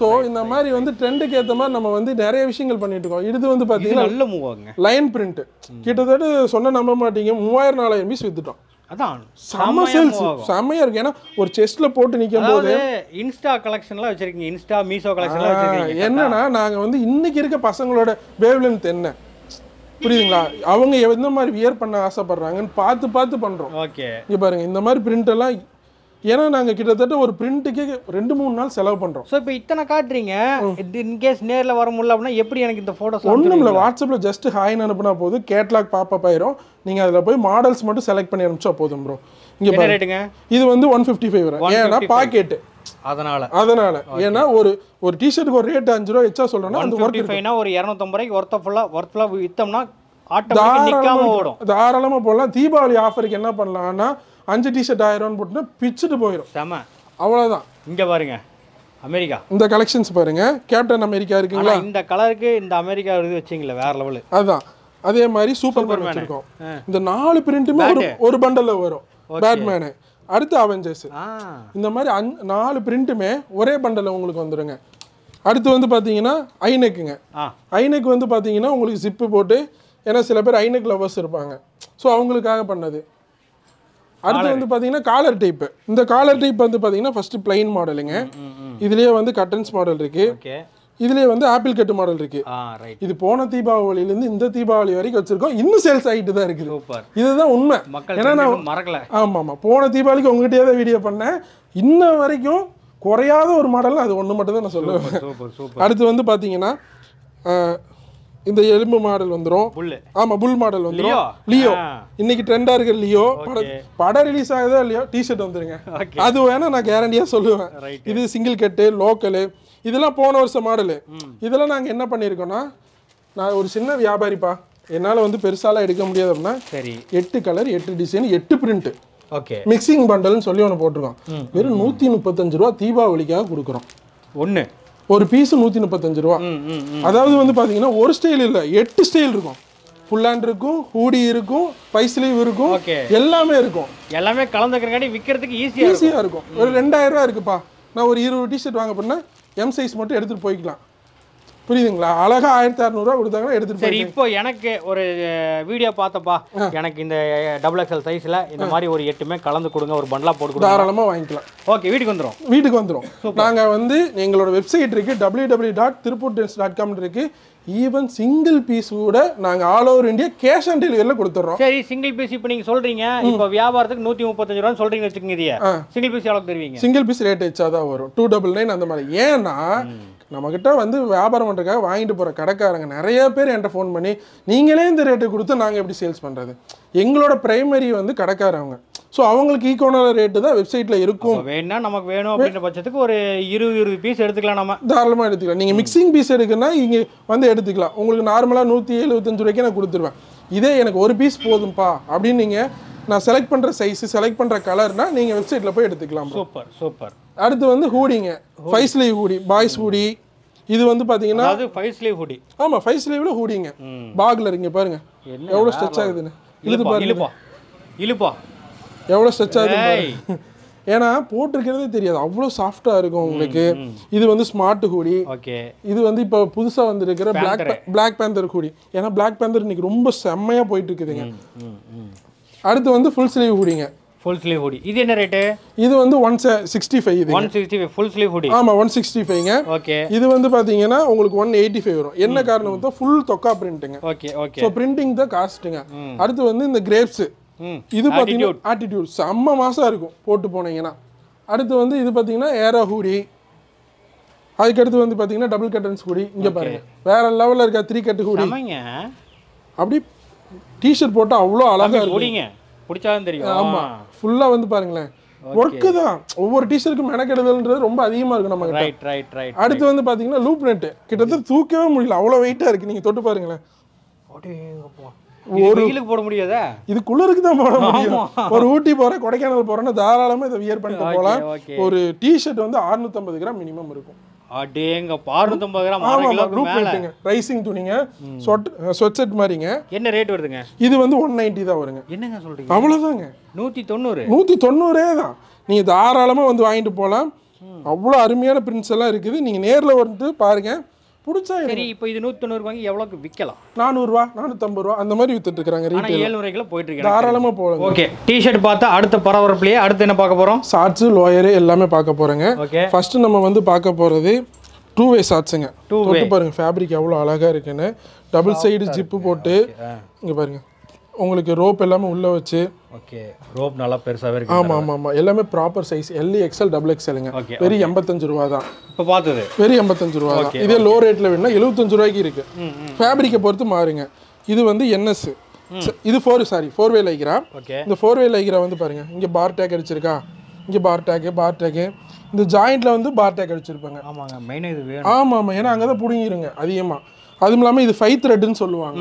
ஸோ இந்த மாதிரி வந்து ட்ரெண்டுக்கு ஏற்ற மாதிரி நம்ம வந்து நிறைய விஷயங்கள் பண்ணிட்டு இருக்கோம். இது வந்து பார்த்தீங்கன்னா நல்ல மூவ் ஆகுங்க. லைன் பிரிண்ட் கிட்டத்தட்ட சொன்ன நம்ப மாட்டீங்க. மூவாயிரம் நாலாயிரம் பீஸ் வித்துட்டோம். அதான் செம்மையா சேல்ஸ். செம்மையா இருக்கு. ஏன்னா ஒரு செஸ்ட்ல போட்டு நிக்கும் போது இன்ஸ்டா கலெக்ஷன்லாம் வச்சிருக்கீங்க. இன்ஸ்டா மீஷோ கலெக்ஷன்லாம் வச்சிருக்கீங்க. என்னன்னா நாங்க வந்து இன்னைக்கு இருக்க பசங்களோட வேவ்லென்த் என்ன? புரியுதுங்களா? அவங்க எந்த மாதிரி வியர் பண்ண ஆசைப்படுறாங்கன்னு பார்த்து பார்த்து பண்றோம். ஓகே இங்க பாருங்க இந்த மாதிரி பிரிண்ட் எல்லாம் ஏன்னா நாங்க கிட்டத்தட்ட ஒரு பிரிண்ட்டுக்கே ரெண்டு மூணு நாள் செலவு பண்றோம். ஸோ இப்போ இத்தனை காட்டுறீங்க. இன்கேஸ் நேர்ல வர முடியல அப்படின்னா எப்படி எனக்கு இந்த ஃபோட்டோஸ் ஒன்றும் இல்லை. வாட்ஸ்அப்பில் ஜஸ்ட் ஹாய்னு அனுப்புனா போதும். கேட்லாக் பாப்பப் ஆயிரும். நீங்கள் அதில் போய் மாடல்ஸ் மட்டும் செலக்ட் பண்ணி அனுப்பிச்சா போதும் ப்ரோ இங்கே ரேட்டுங்க இது வந்து ஒன் ஃபிஃப்டி ஃபைவ் ஏன்னா பாக்கெட்டு அதனால. அதனால. ஏன்னா ஒரு ஒரு டிஷர்ட்டுக்கு ஒரு ரேட் அஞ்சு ரூபா எச்சா சொல்றேன்னா ஒன் அந்த ஒர்க் ஒரு இரநூத்தம்பது ரூபாய்க்கு ஒர்த்த ஃபுல்லாக ஒர்த் விற்றோம்னா ஆட்டோமேட்டிக் நிற்காம ஓடும். தாராளமா போடலாம். தீபாவளி ஆஃபருக்கு என்ன பண்ணலாம்னா அஞ்சு டிஷர்ட் ஆயிரம்னு போட்டுனா பிச்சுட்டு போயிடும் செம. அவ்வளவுதான். இங்க பாருங்க. அமெரிக்கா. இந்த கலெக்ஷன்ஸ் பாருங்க. கேப்டன் அமெரிக்கா இருக்குங்களா? இந்த கலருக்கு இந்த அமெரிக்கா இது வச்சிங்களே வேற லெவலு அதுதான் அதே மாதிரி சூப்பர் மேன் வச்சிருக்கோம். இந்த நாலு பிரிண்ட்டுமே ஒரு ஒரு பண்டல்ல வரும். பேட்மேனு அடுத்து அவெஞ்சர்ஸ் இந்த மாதிரி அஞ் நாலு பிரிண்ட்டுமே ஒரே பண்டல்ல உங்களுக்கு வந்துருங்க. அடுத்து வந்து பார்த்தீங்கன்னா ஐநெக்குங்க. ஐநெக் வந்து பார்த்தீங்கன்னா உங்களுக்கு ஜிப்பு போட்டு ஏன்னா சில பேர் ஐநெக் லவர்ஸ் இருப்பாங்க. ஸோ அவங்களுக்காக பண்ணது. அடுத்து வந்து பார்த்தீங்கன்னா காலர் டைப்பு இந்த காலர் டைப் வந்து பார்த்தீங்கன்னா ஃபர்ஸ்ட் பிளைன் மாடலுங்க இதுலேயே வந்து கட்டன்ஸ் மாடல் இருக்கு. ஓகே. இதுலேயே வந்து ஆப்பிள் கட்டு மாடல் இருக்கு. இது போன தீபாவளியிலேருந்து இந்த தீபாவளி வரைக்கும் வச்சிருக்கோம். இன்னும் சேல்ஸ் ஆகிட்டு தான் இருக்குது. இதுதான் உண்மை. ஏன்னா நான் மறக்கல. ஆமாம். ஆமாம் போன தீபாவளிக்கு உங்ககிட்டயே தான் வீடியோ பண்ணேன். இன்ன வரைக்கும் குறையாத ஒரு மாடல் அது ஒன்று மட்டும் தான் நான் சொல்லுவேன். அடுத்து வந்து பார்த்தீங்கன்னா இந்த எலும்பு மாடல் வந்துடும் ஆமாம் புல் மாடல் வந்துடும் லியோ. இன்னைக்கு ட்ரெண்டாக இருக்க லியோ பட படம் ரிலீஸ் ஆகுதோ இல்லையோ டிஷர்ட் வந்துருங்க. ஓகே அது வேணா நான் கேரண்டியாக சொல்லுவேன். இது சிங்கிள் கட்டு லோக்கலு இதெல்லாம் போன வருஷம் மாடலு இதெல்லாம் நாங்கள் என்ன பண்ணியிருக்கோம்னா நான் ஒரு சின்ன வியாபாரிப்பா. என்னால் வந்து பெருசாலாம் எடுக்க முடியாது அப்படின்னா சரி. எட்டு கலர் எட்டு டிசைன் எட்டு பிரிண்ட்டு ஓகே. மிக்சிங் பண்டல்னு சொல்லி ஒன்று போட்டிருக்கோம். வெறும் நூற்றி முப்பத்தஞ்சு ரூபா தீபாவளிக்காக கொடுக்குறோம். ஒன்று ஒரு பீஸ் நூற்றி முப்பத்தஞ்சு ரூபா. அதாவது வந்து பார்த்தீங்கன்னா ஒரு ஸ்டைல் இல்லை எட்டு ஸ்டைல் இருக்கும். ஃபுல் ஹேண்ட் இருக்கும் ஹூடி இருக்கும் பை ஸ்லீவ் இருக்கும் எல்லாமே இருக்கும். எல்லாமே கலந்துக்கிறங்காட்டி விற்கிறதுக்கு ஈஸியாக இருக்கும். ஈஸியாக இருக்கும். ஒரு ரெண்டாயிரம் ரூபா இருக்குப்பா. நான் ஒரு இருபது டிஷர்ட் வாங்க போனா எம் சைஸ் மட்டும் எடுத்துகிட்டு போய்க்கலாம். புரியுதுங்களா? அழகா ஆயிரத்தி அறநூறுவா கொடுத்தாங்கன்னா எடுத்துகிட்டு சரி இப்போ எனக்கு ஒரு வீடியோ பார்த்தப்பா. எனக்கு இந்த டபுள் எக்ஸ்எல் சைஸில் இந்த மாதிரி ஒரு எட்டுமே கலந்து கொடுங்க ஒரு பண்டலாக போட்டு தாராளமாக வாங்கிக்கலாம். ஓகே வீட்டுக்கு வந்துடும் வீட்டுக்கு வந்துடும் நாங்கள் வந்து எங்களோட வெப்சைட் இருக்குது W W dot Tiruppur tens dot com இருக்குது ஈவன் சிங்கிள் பீஸ் கூட நாங்கள் all over India cash on டெலிவரியில் கொடுத்துட்றோம் சரி சிங்கிள் பீஸ் இப்போ நீங்கள் சொல்கிறீங்க இப்போ வியாபாரத்துக்கு நூற்றி முப்பத்தஞ்சு ரூபான்னு சொல்கிறீங்கன்னு வச்சுக்கோங்க சிங்கிள் பீஸ் எவ்வளோ தருவீங்க? சிங்கிள் பீஸ் ரேட் வச்சா தான் வரும். டூ டபுள் நைன் அந்த மாதிரி. ஏன்னா நம்மக்கிட்ட வந்து வியாபாரம் பண்ணுறதுக்காக வாங்கிட்டு போகிற கடைக்காரங்க நிறைய பேர் என்கிட்ட ஃபோன் பண்ணி நீங்களே இந்த ரேட்டு கொடுத்து நாங்கள் எப்படி சேல்ஸ் பண்ணுறது எங்களோட பிரைமரி வந்து கடைக்காரவங்க. ஸோ அவங்களுக்கு ஈக்குவலான ரேட்டு தான் வெப்சைட்டில் இருக்கும். வேணும்னா நமக்கு வேணும் அப்படின்ற பட்சத்துக்கு ஒரு இருபது இருபது பீஸ் எடுத்துக்கலாம் நம்ம. தாராளமாக எடுத்துக்கலாம். நீங்கள் மிக்சிங் பீஸ் எடுக்குன்னா இங்கே வந்து எடுத்துக்கலாம். உங்களுக்கு நார்மலாக நூற்றி எழுபத்தஞ்சு ரூபாய்க்கு நான் கொடுத்துருவேன். இதே எனக்கு ஒரு பீஸ் போதும்பா அப்படின்னு நீங்கள் நான் செலக்ட் பண்ணுற சைஸு செலக்ட் பண்ணுற கலர்னா நீங்கள் வெப்சைட்டில் போய் எடுத்துக்கலாம். Super super. அடுத்து வந்து ஹூடிங்க. Five sleeve hoodie boys hoodie. இது வந்து பார்த்தீங்கன்னா அதாவது ஃபைவ் ஸ்லீவ் ஹுடி. ஆமாம் ஃபைவ் ஸ்லீவில் ஹூடிங்க. பாக்ல இருங்க பாருங்க. எவ்வளோ ஸ்ட்ரெச் ஆகுதுன்னு. இழுப்பா பாருங்க. இழுப்பா. இழுப்பா. எவ்வளோ ஸ்ட்ரெச் ஆகுது. ஏன்னா போட்டிருக்கிறதே தெரியாது. அவ்வளோ சாஃப்டாக இருக்கும் உங்களுக்கு. இது வந்து ஸ்மார்ட் ஹூடி. ஓகே. இது வந்து இப்போ புதுசாக வந்திருக்கிற பிளாக் பிளாக் பேந்தர் ஹூடி. ஏன்னா பிளாக் பேந்தர் இன்னைக்கு ரொம்ப செம்மையாக போயிட்டு இருக்குதுங்க. அடுத்து வந்து ஃபுல் ஸ்லீவ் ஹூடிங்க. ஃபுல் ஸ்லீவ் ஹுடி இது என்ன ரேட்டு இது வந்து ஒன் சிக்ஸ்டி ஃபைவ் இது one sixty five full sleeve hoodie ஆமாம் ஒன் சிக்ஸ்டி ஃபைவ்ங்க ஓகே இது வந்து பார்த்தீங்கன்னா உங்களுக்கு ஒன் எயிட்டி ஃபைவ் வரும். என்ன காரணம் வந்து ஃபுல் தொக்கா பிரிண்ட்டுங்க ஓகே ஓகே ஸோ பிரிண்டிங் தான் காஸ்ட்டுங்க அடுத்து வந்து இந்த கிரேப்ஸ் இது பார்த்தீங்கன்னா ஆட்டிடியூட் செம்ம மாசம் இருக்கும் போட்டு போனீங்கன்னா. அடுத்து வந்து இது பார்த்தீங்கன்னா ஏரா ஹூடி அதுக்கடுத்து வந்து பார்த்தீங்கன்னா டபுள் கட்டன்ஸ் ஹூடி இங்கே பாருங்க. வேற லெவலில் இருக்க த்ரீ கட்டு ஹூடி அப்படி டிஷர்ட் போட்டால் அவ்வளோ அழகா இருக்கும். பிடிச்சாதான் தெரியும். ஆமா. ஃபுல்லாக வந்து பாருங்களேன். ஒர்க்கு தான். ஒவ்வொரு டிஷர்ட்டுக்கும் மெனக்கெடுதல்ன்றது ரொம்ப அதிகமாக இருக்கும் நம்ம ரைட் ரைட் ரைட் அடுத்து வந்து பார்த்தீங்கன்னா லூப் நெட்டு கிட்டத்தட்ட தூக்கவே முடியல. அவ்வளோ வெயிட்டாக இருக்குது நீங்கள் தொட்டு பாருங்களேன். ஒரு வெயிலுக்கு போட முடியாதா? இது குளிருக்கு தான் போட முடியும். ஒரு ஊட்டி போற கொடைக்கானல் போறேன்னா தாராளமா இதை வியர் பண்ணிட்டு போகலாம். ஒரு டிஷர்ட் வந்து 650 கிராம் மினிமம் இருக்கும். அடேங்க அறுநூத்தம்பது கிராம் ஆமா கிலோக்கு மேல. ரைசிங் துணிங்க. சொட் சொட் செட் மாதிரிங்க. என்ன ரேட் வருதுங்க? இது வந்து ஒன் நைன்ட்டி தான் வருங்க. என்னங்க சொல்றீங்க? அவ்வளோதாங்க நூத்தி தொண்ணூறு நூற்றி தொண்ணூறே தான். நீங்கள் தாராளமாக வந்து வாங்கிட்டு போகலாம் அவ்வளோ அருமையான பிரிண்ட்ஸ் எல்லாம் இருக்குது. நீங்கள் நேரில் வந்து பாருங்க. பிடிச்சா சரி இப்போ இது நூத்தி தொண்ணூறு வாங்கி எவ்வளோக்கு விற்கலாம் நானூறுரூவா நானூற்றம்பது ரூபா அந்த மாதிரி வித்துட்டு இருக்காங்க ஆனா ரீட்டைல் ஏழ்நூறு கிலோ போயிட்டு இருக்கு தாராளமாக போகலாம் ஓகே டிஷர்ட் பார்த்தா அடுத்த பரபரப்புலயே அடுத்து என்ன பார்க்க போறோம்? ஷார்ட்ஸு லோயரு எல்லாமே பார்க்க போகிறேங்க ஓகே. ஃபர்ஸ்ட் நம்ம வந்து பார்க்க போகிறது டூ வே ஷார்ட்ஸுங்க தொட்டு பாருங்க ஃபேப்ரிக் எவ்வளோ அழகாக இருக்குன்னு. டபுள் சைடு ஜிப்பு போட்டு இங்கே பாருங்க. உங்களுக்கு ரோப் எல்லாமே உள்ளே வச்சு. ஓகே ரோப் நல்லா பெருசாவே இருக்கு ஆமாம் ஆமாம் ஆமாம் எல்லாமே proper size L XL double எக்ஸ்எல்லுங்க okay வெறும் எண்பத்தஞ்சு ரூபா தான். இப்போ பார்த்தது. வெறும் எண்பத்தஞ்சு ரூபா தான். இதே லோ ரேட்டில் வேணும்னா எழுபத்தஞ்சு ரூபாய்க்கு இருக்கு. ஃபேப்ரிக்கை பொறுத்து மாறுங்க. இது வந்து என்எஸ் இது four sorry four way lycra இந்த ஃபோர் வே லைக்ரா வந்து பாருங்க. இங்கே பார் டேக் அடிச்சிருக்கா? இங்கே பார் டேக்கு பார் டேக்கு இந்த ஜாயிண்ட்ல வந்து பார் டேக் அடிச்சிருப்பாங்க. ஆமாங்க மெயினாக இது வேணும். ஆமாம் ஆமாம் ஏன்னா அங்கே தான் பிடுங்கிருங்க அதிகமாக அதுவும் இல்லாமல் இது ஃபைவ் த்ரெட்னு சொல்லுவாங்க.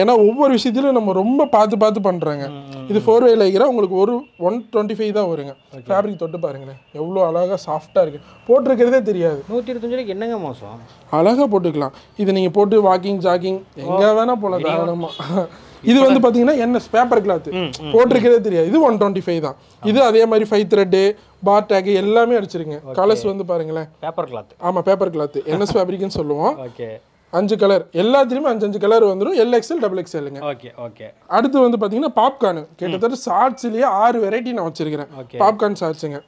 ஏன்னா ஒவ்வொரு விஷயத்திலும் நம்ம ரொம்ப பார்த்து பார்த்து பண்ணுறாங்க இது ஃபோர் வேல வைக்கிற உங்களுக்கு ஒரு ஒன் டுவெண்ட்டி ஃபைவ் தான் வருங்க. ஃபேப்ரிக் தொட்டு பாருங்களேன். எவ்வளோ அழகாக சாஃப்டாக இருக்கு. போட்டிருக்கிறதே தெரியாது. நூற்றி இருபத்தஞ்சு ரூபாய்க்கு என்னங்க மோசம்? அழகாக போட்டுக்கலாம். இது நீங்கள் போட்டு வாக்கிங் ஜாக்கிங் எங்கே வேணால் போகலாம் தாராளமாக இது வந்து பார்த்தீங்கன்னா என்ன? பேப்பர் கிளாத் போட்டிருக்கிறதே தெரியாது. இது ஒன் டுவெண்ட்டி ஃபைவ் தான் இது அதே மாதிரி ஃபைவ் த்ரெட்டு பார் டேக் எல்லாமே அடிச்சிருங்க. கலர்ஸ் வந்து பாருங்களேன். பேப்பர் கிளாத் ஆமாம் பேப்பர் கிளாத் என்எஸ் ஃபேப்ரிக்னு சொல்லுவோம். ஓகே அஞ்சு கலர் எல்லாத்துலேயுமே அஞ்சு அஞ்சு கலர் வந்துடும் எல் எக்ஸ்எல் டபுள் எக்ஸ்எல்லுங்க ஓகே ஓகே அடுத்து வந்து பார்த்தீங்கன்னா பாப்கார்னு கிட்டத்தட்ட ஷார்ட்ஸ்லேயே ஆறு வெரைட்டி நான் வச்சிருக்கிறேன். பாப்கார்ன் ஷார்ட்ஸுங்க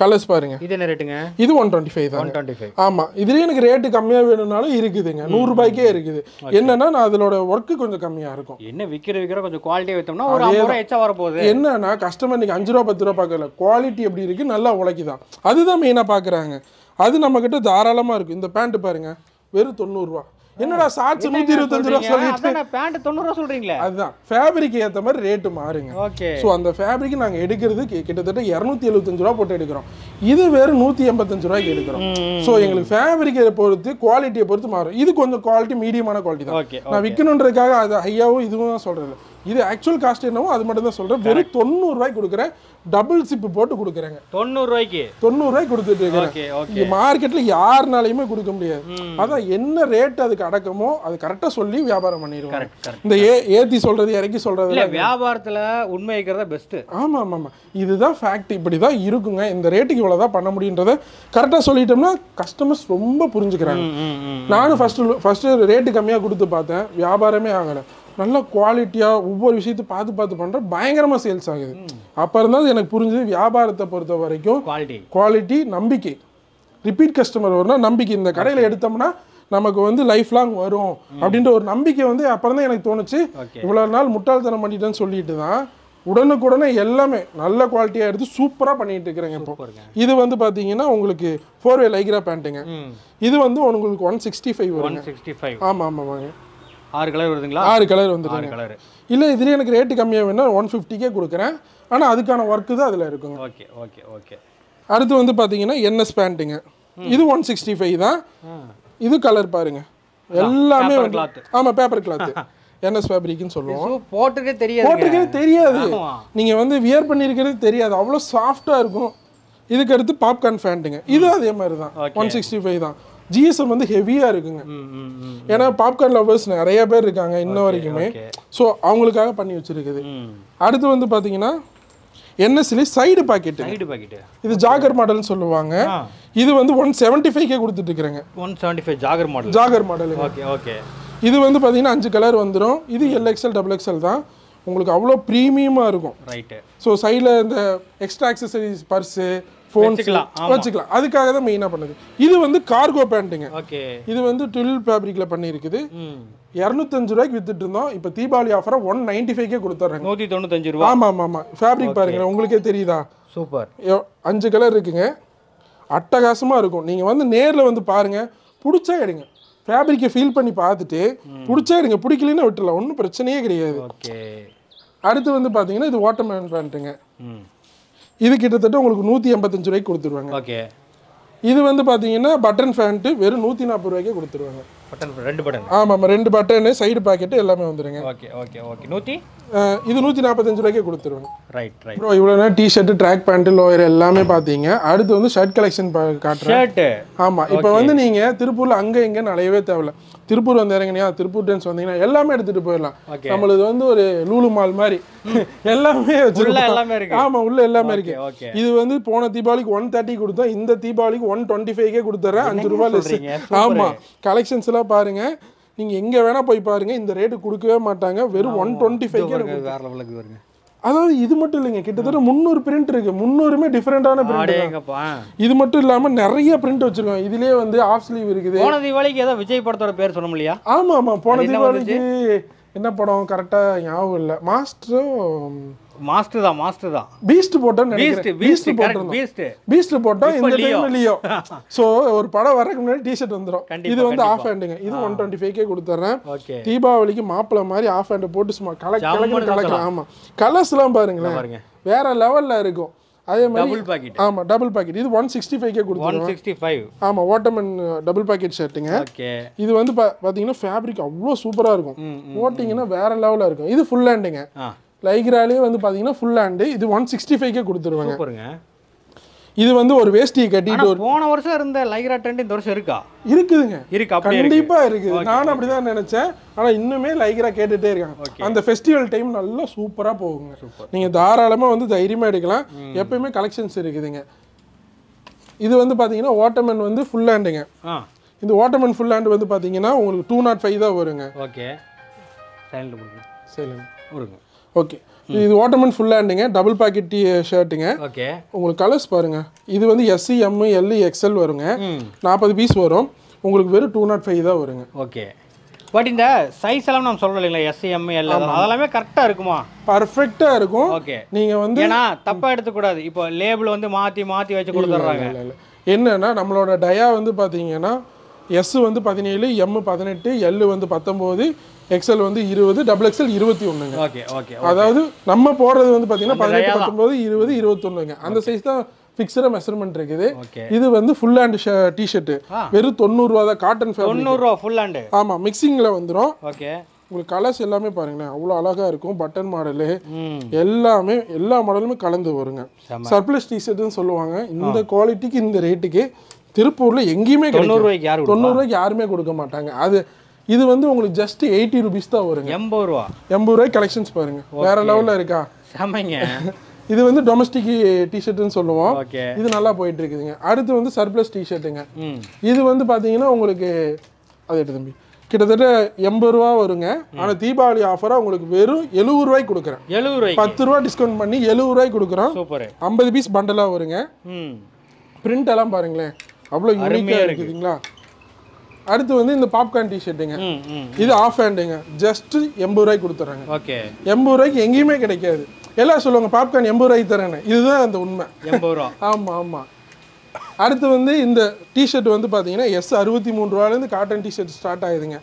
கலர்ஸ் பாருங்க. இது என்ன ரேட்டுங்க இது ஒன் டுவெண்ட்டி ஃபைவ் தான் ஒன் டுவெண்ட்டி ஃபைவ் ஆமா. இதுலயே எனக்கு ரேட்டு கம்மியா வேணும்னாலும் இருக்குதுங்க. நூறு ரூபாய்க்கே இருக்குது. என்னன்னா நான் அதோட ஒர்க்கு கொஞ்சம் கம்மியா இருக்கும். என்ன விற்கிற விற்கிற கொஞ்சம் குவாலிட்டி வைத்தோம்னா ஒரு ஐம்பது ரூபா எச்சா வரப்போகுது. என்னன்னா கஸ்டமர் இன்னைக்கு அஞ்சு ரூபா பத்து ரூபா பார்க்கல. குவாலிட்டி எப்படி இருக்கு நல்லா உழைக்குதான். அதுதான் மெயினா பாக்குறாங்க அது நம்ம கிட்ட தாராளமா இருக்கு. இந்த பேண்ட் பாருங்க. வெறும் தொண்ணூறுரூவா என்னடா ஷார்ட்ஸ் நூத்தி இருபத்தஞ்சு ரூபா சொல்லிட்டு பேண்ட் தொண்ணூறுவா சொல்றீங்களே. அதுதான். ஃபேப்ரிக் ஏத்த மாதிரி ரேட்டு மாறுங்க. ஓகே. ஸோ அந்த ஃபேப்ரிக் நாங்க எடுக்கிறது கிட்டத்தட்ட இரநூத்தி எழுபத்தஞ்சு ரூபா போட்டு எடுக்கிறோம். இது வேறு நூற்றி எண்பத்தஞ்சு ரூபாய்க்கு எடுக்கிறோம். ஸோ எங்களுக்கு ஃபேப்ரிக்கை பொறுத்து குவாலிட்டியை பொறுத்து மாறும். இது கொஞ்சம் குவாலிட்டி மீடியமான குவாலிட்டி தான். நான் விற்கணுன்றதுக்காக அது ஐயாவும் இதுவும் தான் சொல்றது. இது ஆக்சுவல் காஸ்ட் என்னவோ அது மட்டும் தான் சொல்றேன். வெறும் தொண்ணூறுரூவாய்க்கு கொடுக்குறேன். டபுள் சிப்பு போட்டு கொடுக்குறேங்க. தொண்ணூறு ரூபாய்க்கு? தொண்ணூறுரூவாய்க்கு கொடுத்துட்டு இருக்கிறேன். மார்க்கெட்ல யாருனாலையுமே கொடுக்க முடியாது. அதான் என்ன ரேட் அதுக்கு அடக்கமோ அது கரெக்டா சொல்லி வியாபாரம் பண்ணிடுவாங்க கரெக்ட் கரெக்ட் இந்த ஏ ஏத்தி சொல்றது இறக்கி சொல்றது இல்ல வியாபாரத்துல உண்மை வைக்கிறதா பெஸ்ட் ஆமா ஆமா ஆமா. இதுதான் ஃபேக்ட் இப்படி தான் இருக்குங்க. இந்த ரேட்டுக்கு இவ்வளோ தான் பண்ண முடியுன்றத கரெக்டாக சொல்லிட்டோம்னா கஸ்டமர்ஸ் ரொம்ப புரிஞ்சுக்கிறாங்க. நானும் ஃபர்ஸ்ட் ஃபர்ஸ்ட் ரேட்டு கம்மியாக கொடுத்து பார்த்தேன். வியாபாரமே ஆகலை. நல்ல குவாலிட்டியாக ஒவ்வொரு விஷயத்தை பார்த்து பார்த்து பண்ணுறேன் பயங்கரமாக சேல்ஸ் ஆகுது. அப்போ இருந்தால் எனக்கு புரிஞ்சுது வியாபாரத்தை பொறுத்த வரைக்கும் குவாலிட்டி குவாலிட்டி நம்பிக்கை. ரிப்பீட் கஸ்டமர் வரும்னா நம்பிக்கை. இந்த கடையில் எடுத்தோம்னா நமக்கு வந்து லைஃப் லாங் வரும் அப்படின்ற ஒரு நம்பிக்கை வந்து அப்புறம் தான் எனக்கு தோணுச்சு. இவ்வளோ நாள் முட்டாள்தனம் பண்ணிட்டேன்னு சொல்லிட்டு தான் உடனுக்குடனே எல்லாமே நல்ல குவாலிட்டியாக எடுத்து சூப்பராக பண்ணிட்டு இருக்கிறேங்க இப்போ. இது வந்து பார்த்தீங்கன்னா உங்களுக்கு ஃபோர் வே லைக்ரா பேண்ட்டுங்க இது வந்து உங்களுக்கு one sixty five sixty five ஆமாம் ஆமாங்க. ஆறு கலர் வருதுங்களா? ஆறு கலர் ஆறு வந்துடுங்க கலர். இல்லை இதுலேயே எனக்கு ரேட்டு கம்மியாக வேணா ஒன் ஃபிஃப்டிக்கே கொடுக்குறேன். ஆனால் அதுக்கான ஒர்க்கு தான் அதில் இருக்குங்க. Okay okay okay. அடுத்து வந்து பார்த்தீங்கன்னா என்எஸ் பேண்ட்டுங்க இது ஒன் சிக்ஸ்டி ஃபைவ் தான் இது கலர் பாருங்க. எல்லாமே வந்து. ஆமாம் பேப்பர் கிளாத் என்எஸ் ஃபேப்ரிக்னு சொல்லுவோம். போட்டுக்கே தெரியாது. போட்டிருக்கிறது தெரியாது. நீங்கள் வந்து வியர் பண்ணியிருக்கிறது தெரியாது. அவ்வளோ சாஃப்டாக இருக்கும். இதுக்கு அடுத்து பாப்கார்ன் ஃபேண்ட்டுங்க இது அதே மாதிரி தான். ஒன் சிக்ஸ்டி ஃபைவ் தான். ஜிஎஸ்எம் வந்து ஹெவியாக இருக்குங்க. ஏன்னா பாப்கார்ன் லவர்ஸ் நிறைய பேர் இருக்காங்க இன்ன வரைக்குமே. ஸோ அவங்களுக்காக பண்ணி வச்சிருக்குது. அடுத்து வந்து பார்த்தீங்கன்னா என்எஸ்ல சைடு பாக்கெட்டு சைடு பாக்கெட்டு இது ஜாகர் மாடல்னு சொல்லுவாங்க. இது வந்து ஒன் செவன்ட்டி ஃபைவ்க்கே கொடுத்துட்டு இருக்கிறேங்க. One seventy five jogger model jogger model okay okay இது வந்து பார்த்தீங்கன்னா அஞ்சு கலர் வந்துடும் இது எல்எக்ஸ்எல் டபுள் எக்ஸ்எல் தான். உங்களுக்கு அவ்வளோ ப்ரீமியமாக இருக்கும். ரைட்டு ஸோ சைடில் இந்த எக்ஸ்ட்ரா அக்சசரிஸ் பர்ஸு ஃபோன்ஸ் வச்சுக்கலாம், அதுக்காக தான் மெயினாக பண்ணுது. இது வந்து கார்கோ பேண்ட்டுங்க ஓகே. இது வந்து டுவெல் ஃபேப்ரிக்கில் பண்ணியிருக்குது. இரநூத்தஞ்சு ரூபாய்க்கு வித்துட்டு இருந்தோம். இப்போ தீபாவளி ஆஃபராக ஒன் நைன்டி ஃபைவ்க்கே கொடுத்துட்றாங்க. நூற்றி தொண்ணூத்தஞ்சு ரூபா. ஆமாம் ஆமாம் ஆமாம் ஃபேப்ரிக் பாருங்களேன். உங்களுக்கே தெரியுதா? சூப்பர். அஞ்சு கலர் இருக்குங்க. அட்டகாசமாக இருக்கும். நீங்கள் வந்து நேரில் வந்து பாருங்கள் பிடிச்சா எடுங்க. ஃபேப்ரிக்கை ஃபீல் பண்ணி பார்த்துட்டு பிடிச்சா எடுங்க. பிடிக்கலன்னு விட்டுலாம் ஒன்றும் பிரச்சனையே கிடையாது. ஓகே. அடுத்து வந்து பார்த்தீங்கன்னா இது வாட்டர்மேன் பேண்ட்டுங்க ம். இது கிட்டத்தட்ட உங்களுக்கு நூற்றி எண்பத்தஞ்சு ரூபாய்க்கு கொடுத்துருவாங்க. ஓகே. இது வந்து பார்த்தீங்கன்னா பட்டன் ஃபேண்ட்டு வெறும் நூற்றி நாற்பது ரூபாய்க்கே கொடுத்துருவாங்க. பட்டன் ரெண்டு பட்டன். ஆமாம் ரெண்டு பட்டனு சைடு பாக்கெட்டு எல்லாமே வந்துருங்க. Okay okay okay. நூற்றி இது நூற்றி நாற்பத்தஞ்சு ரூபாய்க்கே கொடுத்துருவாங்க ரைட் ரைட் ப்ரோ இவ்வளோ நேரம் டிஷர்ட்டு ட்ராக் பேண்ட்டு லோயர் எல்லாமே பார்த்தீங்க. அடுத்து வந்து ஷர்ட் கலெக்ஷன் காட்டுறேன். ஷர்ட்டு ஆமா இப்போ வந்து நீங்க திருப்பூர்ல அங்க இங்கன்னு அலையவே தேவையில்ல. திருப்பூர் வந்து இறங்கினியா திருப்பூர் டான்ஸ் வந்தீங்கன்னா எல்லாமே எடுத்துட்டு போயிடலாம். நம்மளுது வந்து ஒரு லூலு மால் மாதிரி. எல்லாமே வச்சிருக்கோம். எல்லாமே இருக்கு. ஆமா உள்ள எல்லாமே இருக்கு. இது வந்து போன தீபாவளிக்கு ஒன் தேர்ட்டி கொடுத்தோம். இந்த தீபாவளிக்கு ஒன் டுவெண்ட்டி ஃபைவ்க்கே கொடுத்துட்றேன் அஞ்சு ரூபாய் லெஸ் சொல்றீங்க? ஆமா கலெக்ஷன்ஸ் எல்லாம் பாருங்க. நீங்க எங்க வேணா போய் பாருங்க. இந்த ரேட்டு கொடுக்கவே மாட்டாங்க. வெறும் ஒன் டுவெண்ட்டி ஃபைவ்க்கே வேற லெவலுக்கு வருங்க அதாவது இது மட்டும் இல்லைங்க. கிட்டத்தட்ட முந்நூறு பிரிண்ட் இருக்கு. முந்நூறுமே டிஃப்ரெண்டான பிரிண்ட் இது மட்டும் இல்லாம நிறைய பிரிண்ட் வச்சிருக்கோம் இதுலயே வந்து ஆஃப் ஸ்லீவ் இருக்குது. போன தீபாவளிக்கு ஏதோ விஜய் படத்தோட பேர் சொன்னோம் இல்லையா? ஆமா ஆமா. போன தீபாவளிக்கு என்ன படம்? கரெக்டா ஞாபகம் இல்ல. மாஸ்டரும் மாஸ்டர் தான் மாஸ்டர் தான். பீஸ்ட் போட்டோம்னு பீஸ்ட் பீஸ்ட் பீஸ்ட் போட்டோம். இந்த. டைம் லியோ சோ ஒரு படம் வரதுக்கு முன்னாடி டிஷர்ட் வந்துரும். இது வந்து. ஆஃப் ஹேண்டுங்க இது ஒன் டுவெண்ட்டி ஃபைவ்க்கே கொடுத்துட்றேன் ஓகே. தீபாவளிக்கு மாப்பிள்ளை மாதிரி ஆஃப் ஹேண்ட் போட்டு சும்மா கலக்கு கலக்கு கலக்கலாம் ஆமா. கலர்ஸ் எல்லாம் பாருங்களேன் பாருங்க. வேற லெவல்ல இருக்கும். அதே மாதிரி டபுள் பாக்கெட் ஆமாம் டபுள் பாக்கெட் இது ஒன் சிக்ஸ்டி ஃபைவ்க்கே கொடுத்துருவோம். ஆமாம் ஓட்டமன் டபுள் பாக்கெட் ஷர்ட்டுங்க இது வந்து பா பார்த்தீங்கன்னா ஃபேப்ரிக் அவ்வளோ சூப்பராக இருக்கும். ஓட்டிங்கன்னா வேற லெவலில் இருக்கும். இது ஃபுல் ஹேண்டுங்க லைக்ராலே வந்து பார்த்தீங்கன்னா ஃபுல் ஹேண்டு இது ஒன் சிக்ஸ்டி ஃபைவ்க்கே கொடுத்துருவாங்க. சூப்பருங்க. இது வந்து ஒரு வேஷ்டியை கட்டிட்டு ஆனா போன வருஷம் இருந்த லைக்ரா ட்ரெண்ட் இந்த வருஷம் இருக்கா? இருக்குதுங்க. இருக்கு கண்டிப்பா இருக்குது நானும் அப்படிதான் நினைச்சேன். ஆனா இன்னுமே லைக்ரா கேட்டுட்டே இருக்காங்க. அந்த ஃபெஸ்டிவல் டைம் நல்லா சூப்பரா போகுங்க. நீங்க தாராளமா வந்து தைரியமா எடுக்கலாம். எப்பயுமே கலெக்ஷன்ஸ் இருக்குதுங்க. இது வந்து பாத்தீங்கன்னா ஓட்டமன் வந்து ஃபுல் ஹேண்டுங்க இந்த ஓட்டமன் ஃபுல் ஹேண்ட் வந்து பாத்தீங்கன்னா உங்களுக்கு டூ நாட் ஃபைவ் தான் வருங்க. ஓகே சரிங்க ஓகே. இது ஓட்டமன் ஃபுல் ஹேண்டுங்க டபுள் பாக்கெட் டி ஷர்ட்டுங்க ஓகே. உங்களுக்கு கலர்ஸ் பாருங்க. இது வந்து எஸ்சி எம் எல் எக்ஸ்எல் வருங்க. நாற்பது பீஸ் வரும். உங்களுக்கு வெறும் டூ நாட் ஃபைவ் தான் வருங்க. ஓகே. பட் இந்த சைஸ் எல்லாம் நம்ம சொல்றோம் இல்லைங்களா? எஸ்எம் எல் அதெல்லாமே. கரெக்டாக இருக்குமா? பர்ஃபெக்டாக இருக்கும். ஓகே. நீங்க வந்து ஏன்னா தப்பா எடுத்துக்கூடாது. இப்போ லேபிள் வந்து மாத்தி மாத்தி வச்சு கொடுத்துட்றாங்க. என்னன்னா நம்மளோட டயா வந்து பார்த்தீங்கன்னா எஸ் வந்து பதினேழு எம் பதினெட்டு எல் வந்து பத்தொம்போது எக்ஸ்எல் வந்து இருபது டபுள் எக்ஸ்எல் இருபத்தி ஒன்றுங்க ஓகே ஓகே அதாவது நம்ம போடுறது வந்து பார்த்தீங்கன்னா பதினெட்டு பத்தொம்போது இருபது இருபத்தொன்னுங்க அந்த சைஸ் தான் ஃபிக்ஸடாக மெஷர்மெண்ட் இருக்குது. இது வந்து ஃபுல் ஹேண்ட் டிஷர்ட்டு ஆ. வெறும் தொண்ணூறுரூவா தான் காட்டன் தொண்ணூறுரூவா ஃபுல் ஹேண்டு ஆமாம் மிக்சிங்கில் வந்துடும் ஓகே உங்களுக்கு கலர்ஸ் எல்லாமே பாருங்களேன். அவ்வளோ அழகாக இருக்கும் பட்டன் மாடலு எல்லாமே எல்லா மாடலுமே கலந்து வருங்க. சர்ப்ளஸ் டிஷர்ட்னு சொல்லுவாங்க. இந்த குவாலிட்டிக்கு இந்த ரேட்டுக்கு திருப்பூர்ல எங்கேயுமே கிடைக்கும் தொண்ணூறுரூவாய்க்கு யாரு கொடுப்பா? தொண்ணூறு ரூபாய்க்கு யாருமே கொடுக்க மாட்டாங்க. அது இது வந்து உங்களுக்கு ஜஸ்ட் எயிட்டி ருபீஸ் தான் வருங்க. எண்பது ரூபா. எண்பது ரூபாய்க்கு கலெக்ஷன்ஸ் பாருங்க. வேற லெவல்ல இருக்கா? செமைங்க. இது வந்து டொமஸ்டிக் டிஷர்ட்னு சொல்லுவோம். இது நல்லா போயிட்டு இருக்குதுங்க அடுத்து வந்து சர்ப்ளஸ் டிஷர்ட்டுங்க இது வந்து பாத்தீங்கன்னா உங்களுக்கு அது எடுத்து தம்பி கிட்டத்தட்ட எண்பது ரூபா வருங்க. ஆனா தீபாவளி ஆஃபரா உங்களுக்கு வெறும் எழுபது ரூபாய்க்கு கொடுக்குறேன். எழுபது ரூபாய்க்கு. பத்து ரூபா டிஸ்கவுண்ட் பண்ணி எழுபது ரூபாய்க்கு கொடுக்குறோம். ஐம்பது பீஸ் பண்டலா வருங்க. ம். பிரிண்ட் எல்லாம் பாருங்களேன். அவ்வளோ யூனிக்காக இருக்குதுங்களா? அடுத்து வந்து இந்த பாப்கார்ன் டிஷர்ட்டுங்க இது ஆஃப் ஹேண்டுங்க ஜஸ்ட் எண்பது ரூபாய்க்கு கொடுத்துட்றாங்க. ஓகே. எண்பது ரூபாய்க்கு எங்கேயுமே கிடைக்காது. எல்லாம் சொல்லுவாங்க பாப்கார்ன் எண்பது ரூபாய்க்கு தரேன்னு. இதுதான் அந்த உண்மை. எண்பது ரூபா. ஆமாம் ஆமாம் அடுத்து வந்து இந்த டிஷர்ட் வந்து பார்த்தீங்கன்னா எஸ் அறுபத்தி மூணு ரூபாலேருந்து காட்டன் டிஷர்ட் ஸ்டார்ட் ஆகுதுங்க.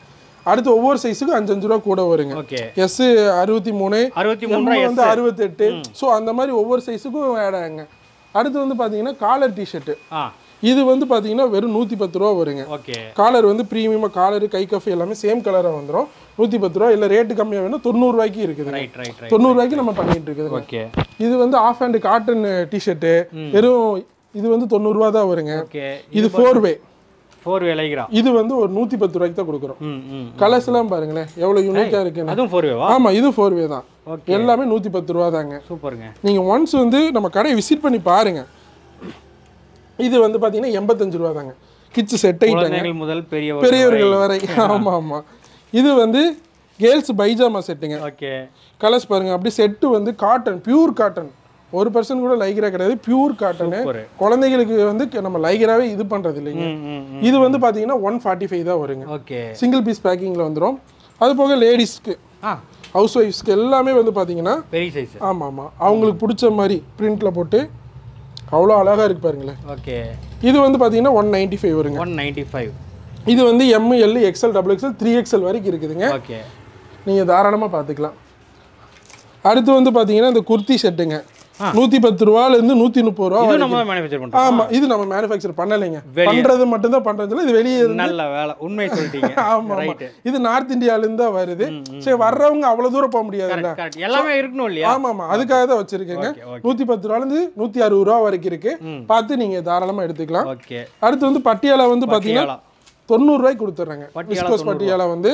அடுத்து ஒவ்வொரு சைஸுக்கும் அஞ்சு அஞ்சு ரூபா கூட வருங்க. எஸ் அறுபத்தி மூணு அறுபத்தி மூணு வந்து அறுபத்தெட்டு. ஸோ அந்த மாதிரி ஒவ்வொரு சைஸுக்கும் ஆட் ஆகுங்க. அடுத்து வந்து பார்த்தீங்கன்னா காலர் டிஷர்ட்டு இது வந்து பார்த்தீங்கன்னா வெறும் நூற்றி பத்து ரூபா வருங்க. காலர் வந்து ப்ரீமியமாக காலர் கை கஃப் எல்லாமே சேம் கலராக வந்துடும் நூற்றி பத்து ரூபா இல்லை ரேட்டு கம்மியாக வேணும் தொண்ணூறுரூவாய்க்கு இருக்குது தொண்ணூறுரூவாய்க்கு நம்ம பண்ணிட்டு இருக்குது ஓகே. இது வந்து ஆஃப் ஹேண்ட் காட்டன் டிஷர்ட்டு வெறும் இது வந்து தொண்ணூறுரூவா தான் வருங்க. இது ஃபோர் வே ஃபோர் வேலைக்கிறா இது வந்து ஒரு நூற்றி பத்து ரூபாய்க்கு தான் கொடுக்குறோம். கலர்ஸ் எல்லாம் பாருங்களேன் எவ்வளோ யூனிக்காக இருக்குன்னு. அதுவும் ஃபோர் வேவா ஆமாம் இது ஃபோர் வே தான். எல்லாமே நூற்றி பத்து ரூபா தாங்க. சூப்பருங்க. நீங்கள் ஒன்ஸ் வந்து நம்ம கடையை விசிட் பண்ணி பாருங்க. இது வந்து பார்த்தீங்கன்னா எண்பத்தஞ்சு ரூபா தாங்க. கிட்ஸ் செட் ஐட்டம் குழந்தைகள் முதல் பெரியவர் பெரியவர்கள் வரை. ஆமாம் ஆமாம் இது வந்து கேர்ள்ஸ் பைஜாமா செட்டுங்க ஓகே. கலர்ஸ் பாருங்க. அப்படி செட்டு வந்து காட்டன் பியூர் காட்டன் ஒரு பர்சன்ட் கூட லைக்ரா கிடையாது. பியூர் காட்டனு குழந்தைகளுக்கு வந்து நம்ம லைக்ராவே இது பண்ணுறது இல்லைங்க. இது வந்து பார்த்தீங்கன்னா ஒன் ஃபார்ட்டி ஃபைவ் தான் வருங்க. சிங்கிள் பீஸ் பேக்கிங்கில் வந்துடும் அது போக லேடிஸ்க்கு ஹவுஸ் ஒய்ஃப்ஸ்க்கு எல்லாமே வந்து பார்த்தீங்கன்னா பெரிய சைஸ் ஆமாம் ஆமாம் அவங்களுக்கு பிடிச்ச மாதிரி பிரிண்டில் போட்டு அவ்வளோ அழகாக இருக்கு பாருங்களேன். ஓகே. இது வந்து பார்த்தீங்கன்னா ஒன் நைன்ட்டி ஃபைவ் வருங்க. ஒன் நைன்டி ஃபைவ் இது வந்து M L XL double XL three XL வரைக்கும் இருக்குதுங்க. ஓகே. நீங்கள் தாராளமாக பார்த்துக்கலாம். அடுத்து வந்து பார்த்தீங்கன்னா இந்த குர்த்தி செட்டுங்க நூற்றி பத்து ரூபாலேருந்து நூற்றி முப்பது ரூபா இது நம்ம தான் மேனுஃபேக்சர் ஆமாம் இது நம்ம மேனுஃபேக்சர் பண்ணலைங்க. வெளிய. பண்ணுறது மட்டும்தான் பண்ணுறதுல இது வெளியே இருந்து நல்ல வேலை. உண்மை சொல்லிட்டீங்க. ரைட்டு இது நார்த் இந்தியாவிலேருந்து தான் வருது. சரி வர்றவங்க அவ்வளோ தூரம் போக முடியாதுல்ல கரெக்ட் எல்லாமே இருக்கணும் இல்லையா? ஆமாம் ஆமாம் அதுக்காக தான் வச்சுருக்கேங்க. நூற்றி பத்து ரூபாலேருந்து நூற்றி அறுபது ரூபா வரைக்கும் இருக்கு. பார்த்து நீங்கள் தாராளமாக எடுத்துக்கலாம். அடுத்து வந்து பட்டியாலா வந்து பார்த்தீங்கன்னா பட்டியாலா தொண்ணூறுரூவாய்க்கு கொடுத்துட்றேங்க. விஸ்கோஸ் பட்டியாலா வந்து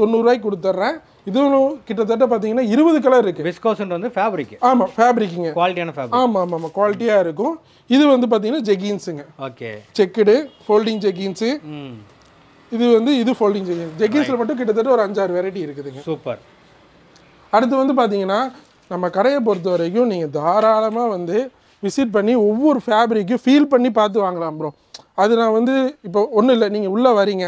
தொண்ணூறுரூவாய்க்கு கொடுத்துட்றேன். இதுவும் கிட்டத்தட்ட பார்த்தீங்கன்னா இருபது கலர் இருக்கு. விஸ்கோசன் வந்து ஃபேப்ரிக் ஆமாம் ஃபேப்ரிக்குங்க குவாலிட்டியான ஃபேப்ரிக் ஆமாம் ஆமாம் ஆமாம் குவாலிட்டியாக இருக்கும். இது வந்து பார்த்தீங்கன்னா ஜெகின்ஸுங்க ஓகே. செக்குடு ஃபோல்டிங் ஜெகின்ஸு இது வந்து இது ஃபோல்டிங் ஜெகின்ஸ் ஜெகின்ஸில் மட்டும் கிட்டத்தட்ட ஒரு அஞ்சாறு வெரைட்டி இருக்குதுங்க. சூப்பர் அடுத்து வந்து பார்த்தீங்கன்னா நம்ம கடையை பொறுத்த வரைக்கும் நீங்கள் தாராளமாக வந்து விசிட் பண்ணி ஒவ்வொரு ஃபேப்ரிக்கும் ஃபீல் பண்ணி பார்த்து வாங்கலாம் ப்ரோ அது நான் வந்து இப்போ ஒன்றும் இல்லை நீங்கள் உள்ளே வரீங்க.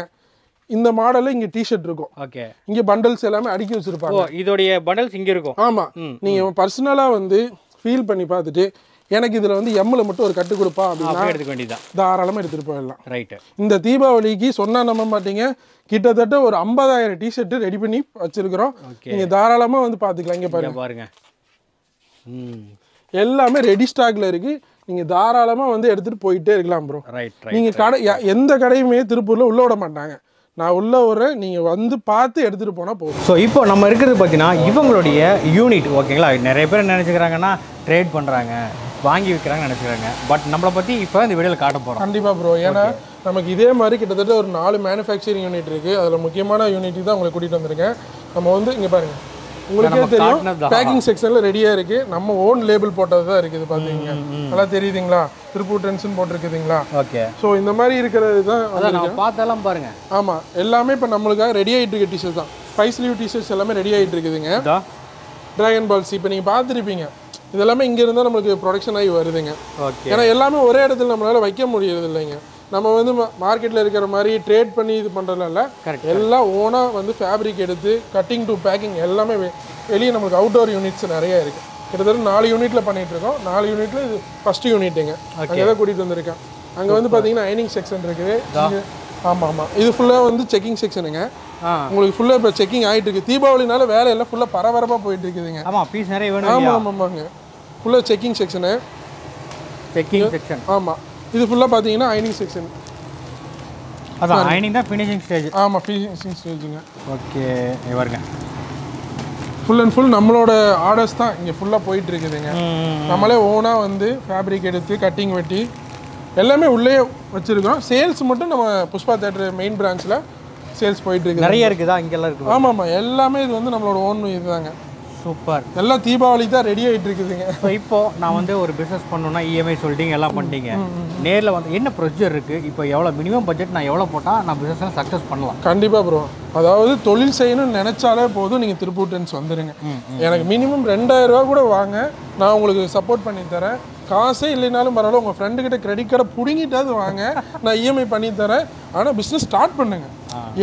இந்த மாடலில் இங்கே டிஷர்ட் இருக்கும். ஓகே. இங்கே பண்டல்ஸ் எல்லாமே அடுக்கி வச்சுருப்பாங்க. இதோடைய பண்டல்ஸ் இங்க இருக்கும். ஆமாம் நீங்கள் பர்சனலாக வந்து ஃபீல் பண்ணி பார்த்துட்டு எனக்கு இதில் வந்து எம்மில் மட்டும் ஒரு கட்டு கொடுப்பா அப்படின்னா எடுத்துக்க வேண்டியதுதான். தாராளமாக எடுத்துகிட்டு போயிடலாம். ரைட்டு இந்த தீபாவளிக்கு சொன்னா நம்ப மாட்டீங்க. கிட்டத்தட்ட ஒரு ஐம்பதாயிரம் டிஷர்ட் ரெடி பண்ணி வச்சிருக்கிறோம். நீங்கள் தாராளமாக வந்து பார்த்துக்கலாம். இங்கே பாருங்க. இங்க பாருங்க. ம். எல்லாமே ரெடி ஸ்டாக்ல இருக்கு. நீங்க தாராளமா வந்து எடுத்துட்டு போயிட்டே இருக்கலாம் ப்ரோ ரைட் ரைட் நீங்க கடை எந்த கடையுமே திருப்பூர்ல உள்ள விட மாட்டாங்க. நான் உள்ள விடுறேன் நீங்க வந்து பார்த்து எடுத்துட்டு போனா போதும். ஸோ இப்போ நம்ம இருக்கிறது பார்த்தீங்கன்னா இவங்களுடைய யூனிட் ஓகேங்களா? நிறைய பேர் நினச்சிக்கிறாங்கன்னா ட்ரேட் பண்ணுறாங்க வாங்கி விற்கிறாங்கன்னு நினச்சிக்கிறாங்க. பட் நம்மளை பற்றி இப்போ இந்த வீடியோவில் காட்ட போகிறோம் கண்டிப்பா ப்ரோ ஏன்னா நமக்கு இதே மாதிரி கிட்டத்தட்ட ஒரு நாலு மேனுஃபேக்சரிங் யூனிட் இருக்கு. அதுல முக்கியமான யூனிட் தான் உங்களை கூட்டிட்டு வந்திருக்கேன். நம்ம வந்து இங்க பாருங்க. உங்களுக்கே தெரியும். பேக்கிங் செக்ஷன்ல ரெடியா இருக்கு. நம்ம ஓன் லேபிள் போட்டது தான் இருக்குது பாத்தீங்க நல்லா தெரியுதுங்களா? திருப்பூர் டென்ஷன் போட்டிருக்குதுங்களா? ஓகே. ஸோ இந்த மாதிரி இருக்கிறது தான் அதான் பாருங்க. ஆமாம் எல்லாமே இப்போ நம்மளுக்காக ரெடி ஆகிட்டு இருக்க டிஷர்ட் தான். ஃபைவ் ஸ்லீவ் டிஷர்ட்ஸ் எல்லாமே ரெடி ஆகிட்டு இருக்குதுங்க. டிராகன் பால்ஸ் இப்போ நீங்கள் பார்த்துருப்பீங்க. இதெல்லாமே இங்கே இருந்தால் நம்மளுக்கு ப்ரொடக்ஷன் ஆகி வருதுங்க. ஏன்னா எல்லாமே ஒரே இடத்துல நம்மளால வைக்க முடியறது இல்லைங்க நம்ம வந்து மார்க்கெட்டில் இருக்கிற மாதிரி ட்ரேட் பண்ணி இது Correct. எல்லாம் ஓனாக வந்து ஃபேப்ரிக் எடுத்து கட்டிங் டு பேக்கிங் எல்லாமே வெளியே நம்மளுக்கு அவுட்டோர் யூனிட்ஸ் நிறைய இருக்குது கிட்டத்தட்ட நாலு யூனிட்ல பண்ணிட்டு இருக்கோம். நாலு யூனிட்ல இது ஃபர்ஸ்ட் யூனிட்டுங்க அங்கே தான் கூட்டிகிட்டு வந்திருக்கேன். அங்கே வந்து பார்த்தீங்கன்னா ஐனிங் செக்ஷன் இருக்குது. இங்க- ஆமா ஆமாம். இது ஃபுல்லாக வந்து செக்கிங் செக்ஷனுங்க உங்களுக்கு ஃபுல்லாக இப்போ செக்கிங் ஆகிட்டு இருக்கு. தீபாவளினால வேலையெல்லாம் ஃபுல்லாக பரபரப்பாக போயிட்டு இருக்குதுங்க. ஆமாம் பீஸ் நிறைய வேணும் ஆமாம் ஆமாம் ஆமாங்க ஃபுல்லாக செக்கிங் செக்ஷனு செக்கிங் செக்ஷன் ஆமாம் இது ஃபுல்லாக பார்த்தீங்கன்னா ஐனிங் செக்ஷன் அதான் ஐனிங் தான் ஃபினிஷிங் ஸ்டேஜ் ஆமாம் ஃபினிஷிங் ஸ்டேஜுங்க ஓகே வருங்க ஃபுல் அண்ட் ஃபுல் நம்மளோட ஆர்டர்ஸ் தான் இங்கே ஃபுல்லாக போயிட்டு இருக்குதுங்க நம்மளே ஓனாக வந்து ஃபேப்ரிக் எடுத்து கட்டிங் வெட்டி எல்லாமே உள்ளே வச்சுருக்கோம். சேல்ஸ் மட்டும் நம்ம புஷ்பா தேட்டர் மெயின் பிரான்ச்சில் சேல்ஸ் போயிட்டு இருக்குது நிறைய இருக்குதா? இங்கெல்லாம் இருக்குது ஆமாம் ஆமாம் எல்லாமே இது வந்து நம்மளோட ஓன் இதுதாங்க சூப்பர். எல்லாம் தீபாவளி தான் ரெடி ஆகிட்டு இருக்குதுங்க. ஸோ இப்போ நான் வந்து ஒரு பிஸ்னஸ் பண்ணணும்னா இஎம்ஐ சொல்லிட்டீங்க எல்லாம் பண்ணிட்டீங்க. நேரில் வந்து என்ன ப்ரொசீஜர் இருக்குது இப்போ எவ்வளோ மினிமம் பட்ஜெட் நான் எவ்வளோ போட்டால் நான் பிஸ்னஸில் சக்ஸஸ் பண்ணலாம்? கண்டிப்பாக ப்ரோ அதாவது தொழில் செய்யணும்னு நினச்சாலே போதும் நீங்கள் திருப்பூர் டென்ஸ் வந்துடுங்க எனக்கு மினிமம் ரெண்டாயிரம் ரூபா கூட வாங்க நான் உங்களுக்கு சப்போர்ட் பண்ணி தரேன். காசே இல்லைனாலும் பரவாயில்ல உங்கள் ஃப்ரெண்டு கிட்ட கிரெடிட் கார்டை பிடுங்கிட்டாவது வாங்க நான் இஎம்ஐ பண்ணி தரேன். ஆனால் பிஸ்னஸ் ஸ்டார்ட் பண்ணுங்க.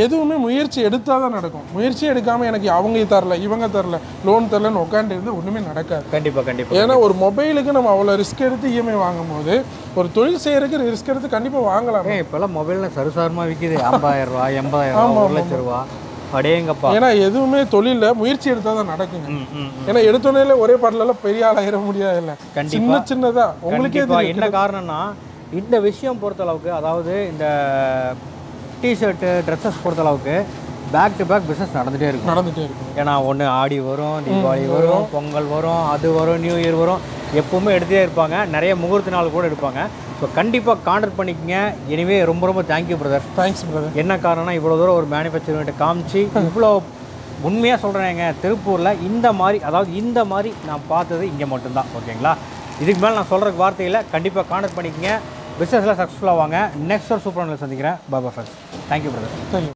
எதுவுமே முயற்சி எடுத்தால் தான் நடக்கும். முயற்சி எடுக்காமல் எனக்கு அவங்க தரல இவங்க தரல லோன் தரலன்னு உட்காந்து இருந்து ஒன்றுமே நடக்காது. கண்டிப்பாக கண்டிப்பாக ஏன்னா ஒரு மொபைலுக்கு நம்ம அவ்வளோ ரிஸ்க் எடுத்து இஎம்ஐ வாங்கும்போது ஒரு தொழில் செய்யறதுக்கு ரிஸ்க் எடுத்து கண்டிப்பாக வாங்கலாம். இப்போல்லாம் மொபைலில் சருசாரமாக விற்கிது ஐம்பதாயிரம் ரூபா எண்பதாயிரம் ஒரு லட்சம் ரூபா. அடேங்கப்பா. ஏன்னா எதுவுமே தொழிலில் முயற்சி எடுத்தால் தான் நடக்குங்க. ஏன்னா எடுத்தோடனே ஒரே பாட்டில பெரிய ஆள் ஆயிட முடியாது இல்ல. சின்ன சின்னதா. உங்களுக்கே என்ன காரணம்னா இந்த விஷயம் பொறுத்தளவுக்கு அதாவது இந்த டிஷர்ட்டு ட்ரெஸ்ஸஸ் பொறுத்தளவுக்கு பேக் டு பேக் பிஸ்னஸ் நடந்துகிட்டே இருக்கும். நடந்துட்டே இருக்கும். ஏன்னா ஒன்று ஆடி வரும் தீபாவளி வரும் பொங்கல் வரும் அது வரும் நியூ இயர் வரும் எப்பவுமே எடுத்துகிட்டே இருப்பாங்க. நிறைய முகூர்த்த நாள் கூட எடுப்பாங்க. ஸோ கண்டிப்பாக கான்டாக்ட் பண்ணிக்கங்க. எனிவே ரொம்ப ரொம்ப தேங்க்யூ பிரதர் தேங்க்ஸ் பிரதர் என்ன காரணம்னா இவ்வளோ தூரம் ஒரு மேனுஃபேக்சரிங் காமிச்சு இவ்வளோ உண்மையாக சொல்கிறேங்க திருப்பூரில் இந்த மாதிரி அதாவது இந்த மாதிரி நான் பார்த்தது இங்கே மட்டும்தான். ஓகேங்களா இதுக்கு மேலே நான் சொல்கிறதுக்கு வார்த்தையில் கண்டிப்பாக கான்டாக்ட் பண்ணிக்கங்க. பிஸ்னஸில் சக்ஸஸ்ஃபுல்லாக வாங்க. நெக்ஸ்ட் ஒரு சூப்பரான சந்திக்கிறேன். Baba first thank you brother thank you